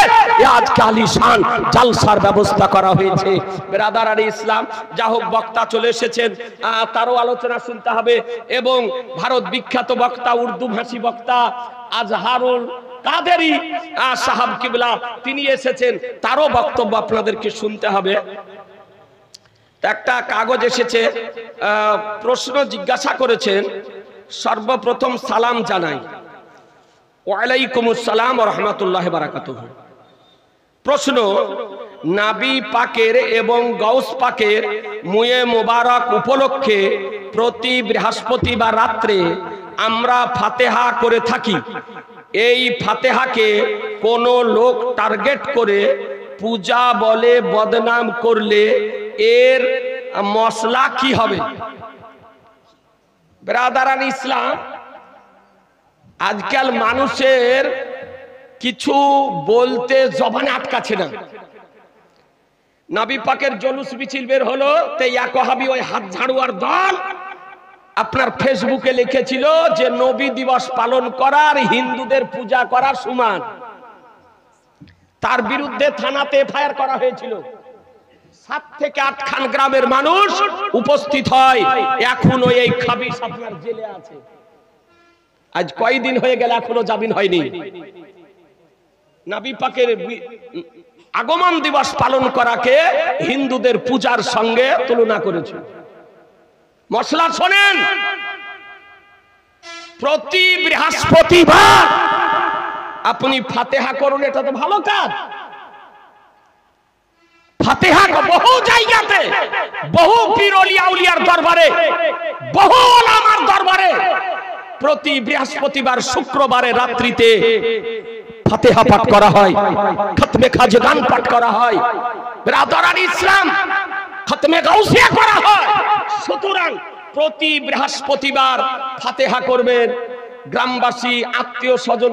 আজকে আলিশান জালসার ব্যবস্থা করা হয়েছে। বেরাদার আর ইসলাম, যা হোক বক্তা চলে এসেছেন তারও আলোচনা শুনতে হবে এবং ভারত বিখ্যাত বক্তা, উর্দু ভাষী বক্তা আজহারুল কাদেরি সাহাব কিবলা, তিনি এসেছেন, তারও বক্তব্য আপনাদেরকে শুনতে হবে। একটা কাগজ এসেছে প্রশ্ন জিজ্ঞাসা করেছেন, সর্বপ্রথম সালাম জানাই। ওয়ালাইকুম সালাম রহমতুল্লাহ বারাকাত প্রশ্ন, নাবি পাকের এবং গৌস পাকের মুয়ে মোবারক উপলক্ষে প্রতি বৃহস্পতিবার রাত্রে আমরা ফাতেহা করে থাকি। এই ফাতেহাকে কোনো লোক টার্গেট করে পূজা বলে বদনাম করলে এর মশলা কি হবে? ব্রাদারান ইসলাম, আজকাল মানুষের কিছু বলতে জবানে আটকাছে না। নাবি পাকের জলুস মিছিল বের হলো, তে ইয়াকহাবি ওই হাত ঝাড়ুয়ার দল আপনার ফেসবুকে লিখেছিল যে, নবী দিবস পালন করার হিন্দুদের পূজা করার সমান। তার বিরুদ্ধে থানাতে এফআইআর করা হয়েছিল। সাত থেকে আটখান গ্রামের মানুষ উপস্থিত হয়। এখনও এই খাবিস আপনার জেলে আছে। আজ কয়দিন হয়ে গেল, এখনও জামিন হয়নি। নাবি পাকের আগমন দিবস পালন করাকে হিন্দুদের পূজার সঙ্গে তুলনা করেছে। মশলা শোনেন, প্রতি বৃহস্পতিবার আপনি ফাতেহা করুন, এটা তো ভালো কাজ। বহু জায়গাতে, বহু উলিয়ার দরবারে, বহু ওলামার দরবারে, প্রতি বৃহস্পতিবার, শুক্রবারে রাত্রিতে ফাতেহা পাঠ করা হয়, খতমে খাজে গান পাঠ করা হয় ব্রাদারান ইসলাম খতমে গাউসিয়া করা হয়। সুতরাং প্রতি বৃহস্পতিবার ফাতেহা করবেন গ্রামবাসী, আত্মীয় স্বজন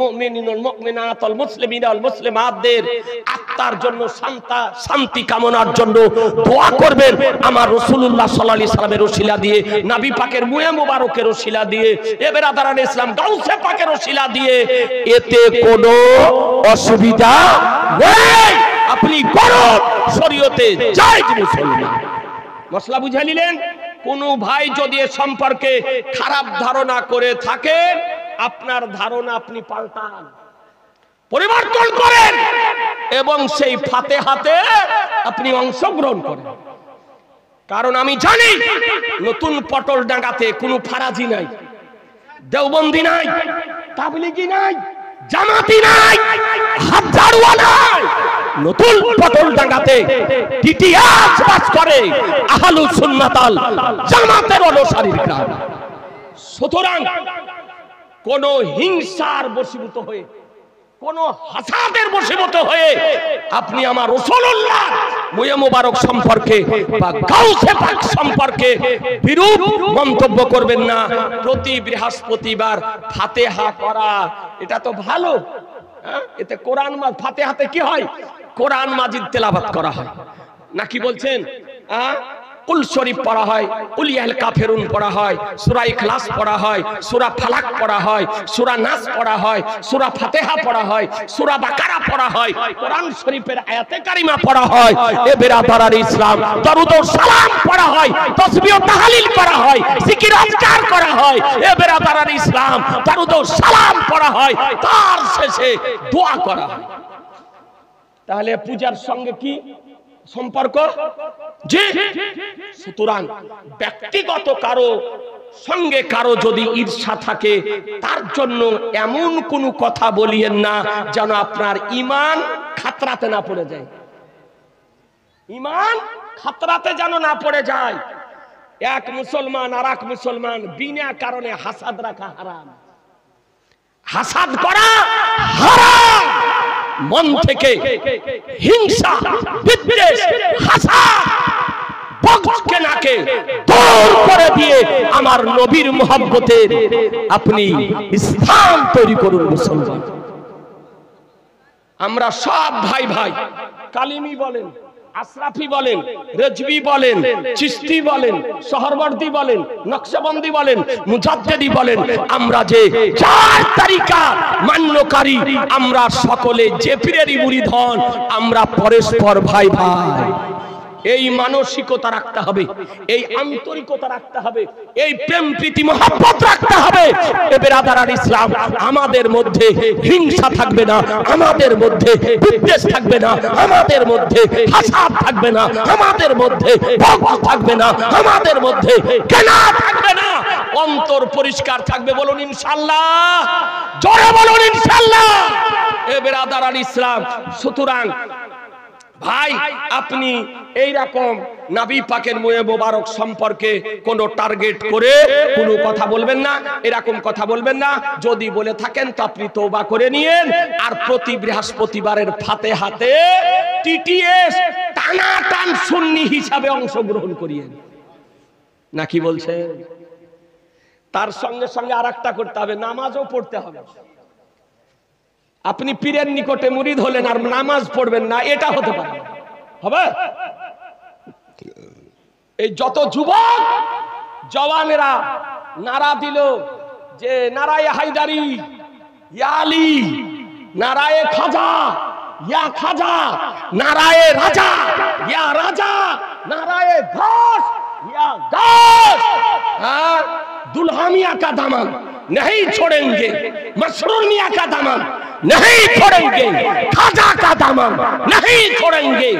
মুমিনিনুল মুমিনাতুল মুসলিমিনাল আত্মার জন্য শান্তা, শান্তি কামনার জন্য দোয়া করবেন। আমার রাসূলুল্লাহ সাল্লাল্লাহু আলাইহি সাল্লামের ওসিলা দিয়ে, নবী পাকের মুয়ে মুবারকের ওসিলা দিয়ে, এ বেরাদারান ইসলাম গাউসে পাকের ওসিলা দিয়ে, এতে কোনো অসুবিধা আপনি করুন শরীয়তে জায়েজ মুসলমান। মশলা বুঝে নিলেন? কোন ভাই যদি এ সম্পর্কে খারাপ ধারণা করে থাকেন আপনার ধারণা আপনি পাল্টান। পরিবর্তন করেন এবং সেই ফাতে হাতে আপনি অংশগ্রহণ করেন। কারণ আমি জানি নতুন পটল ডাঙ্গাতে কোনো ফারাজি নাই, দেওবন্দি নাই, তাবলিগি নাই। জামাতি নাই হাজারুয়া নাই। নতুন পটল ডাঙ্গাতে টিটিআস বাস করে আহলুস সুন্নাতাল জামাতের অনুসারীরা সুতরাং কোন হিংসার বশীভূত হয়ে, কোন হাসাদের বশীভূত হয়ে আপনি আমার রসুল্লাহ মুয়ে মোবারক সম্পর্কে বা গাউসে পাক সম্পর্কে বিরূপ মন্তব্য করবেন না। প্রতি বৃহস্পতিবার ফাতেহা করা এটা তো ভালো। হ্যাঁ? এতে কোরআন ফাতে হাতে কি হয়? কোরআন মাজিদ তেলাবাত করা হয়। নাকি বলছেন? হ্যাঁ কুল শরীফ পড়া হয় উলিয়াল কাফেরুন পড়া হয় সূরা ইখলাস পড়া হয় সূরা ফালাক পড়া হয় সূরা নাস পড়া হয় সূরা ফাতিহা পড়া হয় সূরা বাকারা পড়া হয় কোরআন শরীফের আয়াতে কারিমা পড়া হয় এ বেরাদারার ইসলাম দরুদ ও সালাম পড়া হয় তাসবিহ ও তাহলিল করা হয় জিকির আজকার করা হয় এ বেরাদারার ইসলাম দরুদ ও সালাম পড়া হয় তার শেষে দোয়া করা হয় তাহলে পূজার সঙ্গে কি সম্পর্ক? জি। সুতরাং ব্যক্তিগত কারও সঙ্গে কারও যদি ঈর্ষা থাকে, তার জন্য এমন কোনো কথা বলিয়েন না যেন আপনার ইমান খাতরাতে না পড়ে যায়। ইমান খাতরাতে যেন না পড়ে যায়। এক মুসলমান আর এক মুসলমান বিনা কারণে হাসাদ রাখা হারাম। হাসাদ করা হারাম। মন থেকে হিংসা বিদ্বেষ হাসাদ বক্সকে দূর করে দিয়ে আমার নবীর মোহাব্বতের আপনি স্থান তৈরি করুন মুসলমান। আমরা সব ভাই ভাই কালিমি বলেন আশরাফি বলেন রেজবি বলেন চিস্তি বলেন, শহরবর্দী বলেন, নকশাবন্দি বলেন, মুজাদ্দেদি বলেন, আমরা যে চার তারিকা মান্যকারী, আমরা সকলে যে পীরেরই মুরিদ হন আমরা পরস্পর ভাই ভাই। এই মানসিকতা রাখতে হবে, এই আন্তরিকতা রাখতে হবে, এই প্রেম, প্রীতি, মহাব্বত রাখতে হবে। এ বেরাদার আর ইসলাম, আমাদের মধ্যে হিংসা থাকবে না, আমাদের মধ্যে বিদ্বেষ থাকবে না, আমাদের মধ্যে হাসাদ থাকবে না, আমাদের মধ্যে ভক্ত থাকবে না, আমাদের মধ্যে কেনা থাকবে না। অন্তর পরিষ্কার থাকবে বলুন ইনশাল্লাহ জোরে বলুন ইনশাল্লাহ এ বেরাদার আর ইসলাম, সুতরাং ভাই, আপনি এই রকম নাবি পাকের মুয়ে মোবারক সম্পর্কে কোনো টার্গেট করে কোনো কথা বলবেন না, এরকম কথা বলবেন না। যদি বলে থাকেন তো আপনি তৌবা করে নিয়েন। আর প্রতি বৃহস্পতিবারের ফাতে হাতে টিটিএস টানা টান সুন্নি হিসাবে অংশগ্রহণ করিয়েন। নাকি বলছেন? তার সঙ্গে সঙ্গে আর করতে হবে, নামাজও পড়তে হবে। আপনি পীরের নিকটে মুরিদ হলেন আর নামাজ পড়বেন না, এটা হতে পারে। হবে? এই যত যুবক, জওয়ানেরা নারা দিল যে নারায় হায়দারি, ইয়া আলী, নারায়ে খাজা, ইয়া খাজা, নারায়ে রাজা, ইয়া রাজা, নারায়ে ঘোষ, ইয়া ঘোষ। हाँ दुल्हा मियाँ का दामन नहीं छोड़ेंगे मशरूर मियाँ का दामन नहीं छोड़ेंगे खाजा का दामन नहीं छोड़ेंगे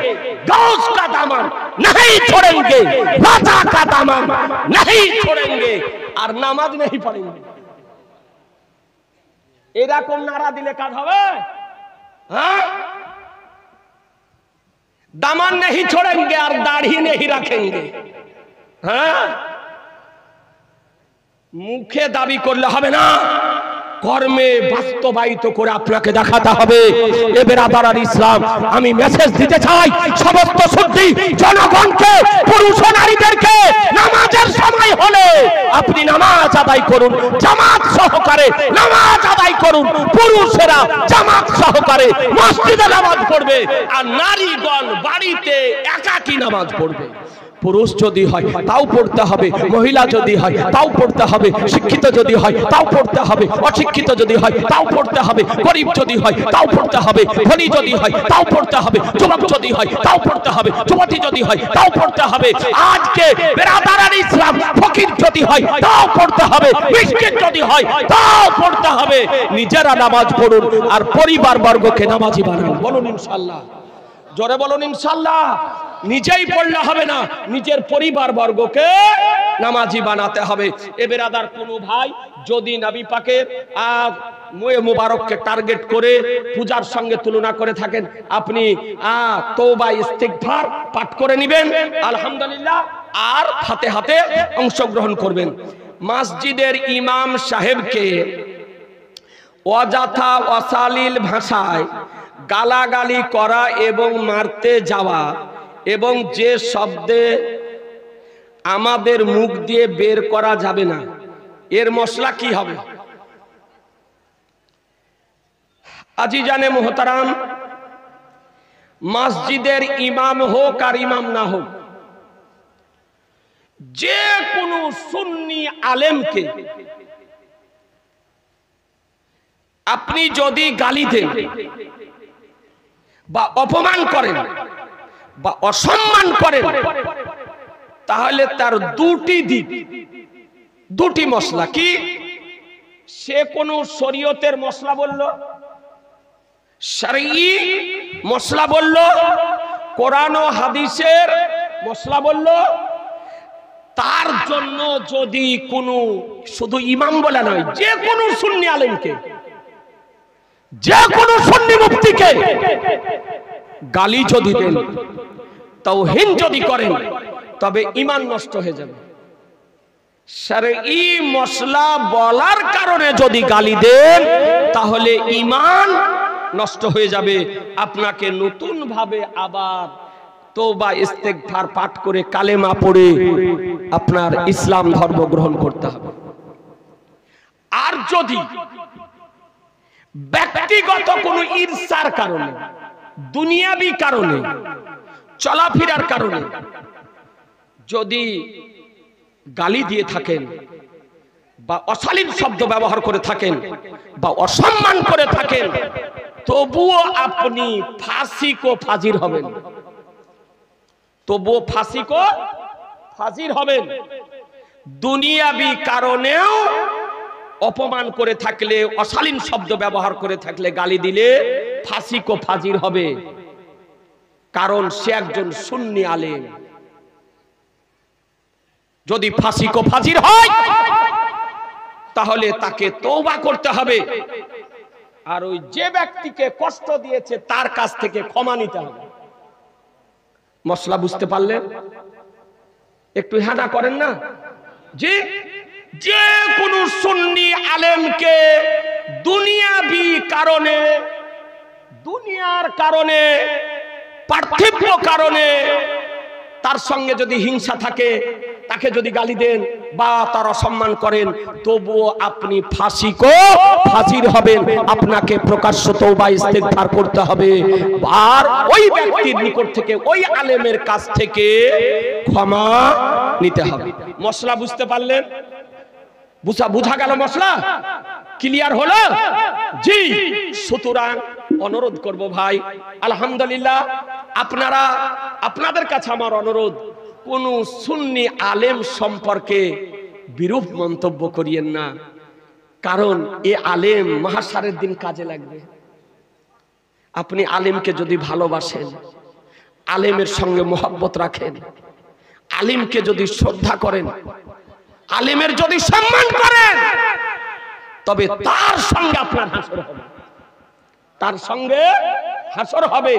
गौस का दामन नहीं छोड़ेंगे राजा का दामन नहीं छोड़ेंगे और नमाज नहीं पढ़ेंगे এরকম নারা দিলে কাজ হবে হ্যাঁ दामन नहीं छोड़ेंगे और दाढ़ी नहीं रखेंगे হ্যাঁ মুখে দাবি করলে হবে না। কর্মে বাস্তবায়িত করে আপনাকে দেখাতে হবে। এ বেরাদার আর ইসলাম, আমি মেসেজ দিতে চাই সমস্ত শুদ্ধি জনগণকে, পুরুষ নারীদেরকে, নামাজের সময় হলে। আপনি নামাজ আদায় করুন, জামাত সহকারে নামাজ আদায় করুন। পুরুষেরা জামাত সহকারে মসজিদে নামাজ পড়বে, আর নারীগণ বাড়িতে একাকী নামাজ পড়বে। পুরুষ যদি হয় তাও পড়তে হবে মহিলা যদি হয় তাও পড়তে হবে শিক্ষিত যদি হয় তাও পড়তে হবে অশিক্ষিত যদি হয় তাও পড়তে হবে গরিব যদি হয় তাও পড়তে হবে ধনী যদি হয় তাও পড়তে হবে যুবক যদি হয় তাও পড়তে হবে যুবতী যদি হয় তাও পড়তে হবে আজকে বেরাদারার ইসলাম ফকির যদি হয় তাও পড়তে হবে মিসকিন যদি হয় তাও পড়তে হবে নিজেরা নামাজ পড়ুন আর পরিবার বর্গকে নামাজি বানান বলুন ইনশাআল্লাহ জোরে বলুন ইনশাল্লাহ নিজেই পড়লে হবে না নিজের পরিবার বর্গকে নামাজি বানাতে হবে। এ বেরাদার কোনো ভাই যদি নবী মুয়ে মুবারককে টার্গেট করে পূজার সঙ্গে তুলনা করে থাকেন আপনি আহ, তওবা ইস্তিগফার পাঠ করে নেবেন আলহামদুলিল্লাহ আর হাতে হাতে অংশগ্রহণ করবেন। মসজিদের ইমাম সাহেবকে অযথা অশালীল ভাষায় গালাগালি করা এবং মারতে যাওয়া এবং যে শব্দে আমাদের মুখ দিয়ে বের করা যাবে না, এর মশলা কি হবে? আজি জানে মোহতারাম, মসজিদের ইমাম হোক আর ইমাম না হোক, যে কোনো সুন্নি আলেমকে আপনি যদি গালি দেন বা অপমান করেন, বা অসম্মান করেন, তাহলে তার দুটি দিক। দুটি মশলা কি? সে কোন শরীয়তের মশলা বলল, শরঈ মশলা বলল, কোরআন ও হাদিসের মশলা বলল, তার জন্য যদি কোনো, শুধু ইমাম বলে নয়, যে কোনো সুন্নি আলেমকে যে কোনো সুন্নি মুক্তিকে গালি যদি দেন, তাওহীন যদি করেন, তবে ঈমান নষ্ট হয়ে যাবে। শরঈ মশলা বলার কারণে যদি গালি দেন, তাহলে ঈমান নষ্ট হয়ে যাবে। আপনাকে নতুন ভাবে আবার তোবা ইস্তেগফার পাঠ করে কালেমা পড়ে আপনার ইসলাম ধর্ম গ্রহণ করতে হবে। আর যদি ব্যক্তিগত কোনো ঈর্ষার কারণে, দুনিয়াবি কারণে, চলাফেরার কারণে যদি গালি দিয়ে থাকেন বা অশালীন শব্দ ব্যবহার করে থাকেন বা অসম্মান করে থাকেন, তবুও আপনি ফাঁসিকো ফাজির হবেন। তবুও ফাঁসিকো ফাজির হবেন। দুনিয়াবি কারণেও অপমান করে থাকলে, অশালীন শব্দ ব্যবহার করে থাকলে গালি দিলে ফাঁসিকো ফাজির হবে। কারণ সে একজন সুন্নি আলেম। যদি ফাঁসিকো ফাজির হয়, তাহলে তাকে তৌবা করতে হবে। আর ওই যে ব্যক্তিকে কষ্ট দিয়েছে, তার কাছ থেকে ক্ষমা নিতে হবে। মশলা বুঝতে পারলেন? একটু হেদা করেন না? যে যে কোনো সুন্নি আলেমকে দুনিয়াবি কারণে, দুনিয়ার কারণে, পার্থিব কারণে তার সঙ্গে যদি হিংসা থাকে, তাকে যদি গালি দেন বা তার অসম্মান করেন, তবুও আপনি ফাঁসিকো ফাঁসির হবেন। আপনাকে প্রকাশ্য তৌবা ইস্তেগফার করতে হবে। আর ওই ব্যক্তির নিকট থেকে, ওই আলেমের কাছ থেকে ক্ষমা নিতে হবে। মশলা বুঝতে পারলেন? বুঝা বুঝা গেল মশলা? ক্লিয়ার হলো? জি, সুতরাং অনুরোধ করব ভাই, আলহামদুলিল্লাহ, আপনারা, আপনাদের কাছে আমার অনুরোধ, কোন সুন্নি আলেম সম্পর্কে বিরূপ মন্তব্য করিয়েন না, কারণ এ আলেম মহাসারের দিন কাজে লাগবে। আপনি আলেমকে যদি ভালোবাসেন, আলেমের সঙ্গে মোহাব্বত রাখেন, আলিমকে যদি শ্রদ্ধা করেন আলিমের যদি সম্মান করেন তবে তার সঙ্গে আপনার হাসর হবে। তার সঙ্গে হাসর হবে।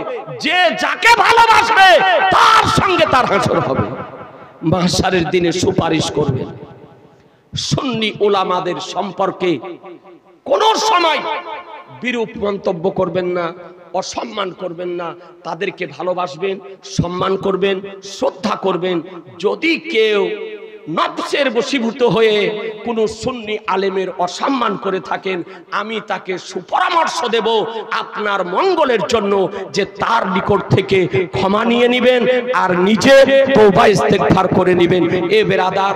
যে যাকে ভালোবাসবে তার সঙ্গে তার হাসর হবে। মাসারের দিনে সুপারিশ করবেন। সুন্নি ওলামাদের সম্পর্কে কোন সময় বিরূপ মন্তব্য করবেন না অসম্মান করবেন না। তাদেরকে ভালোবাসবেন সম্মান করবেন শ্রদ্ধা করবেন। যদি কেউ নফসের বশীভূত হয়ে কোনো সুন্নি আলেমের অসম্মান করে থাকেন, আমি তাকে সুপরামর্শ দেব আপনার মঙ্গলের জন্য যে তার নিকট থেকে ক্ষমা নিয়ে নেবেন আর নিজে তোবা ইস্তেগফার করে নেবেন। এ বেরাদার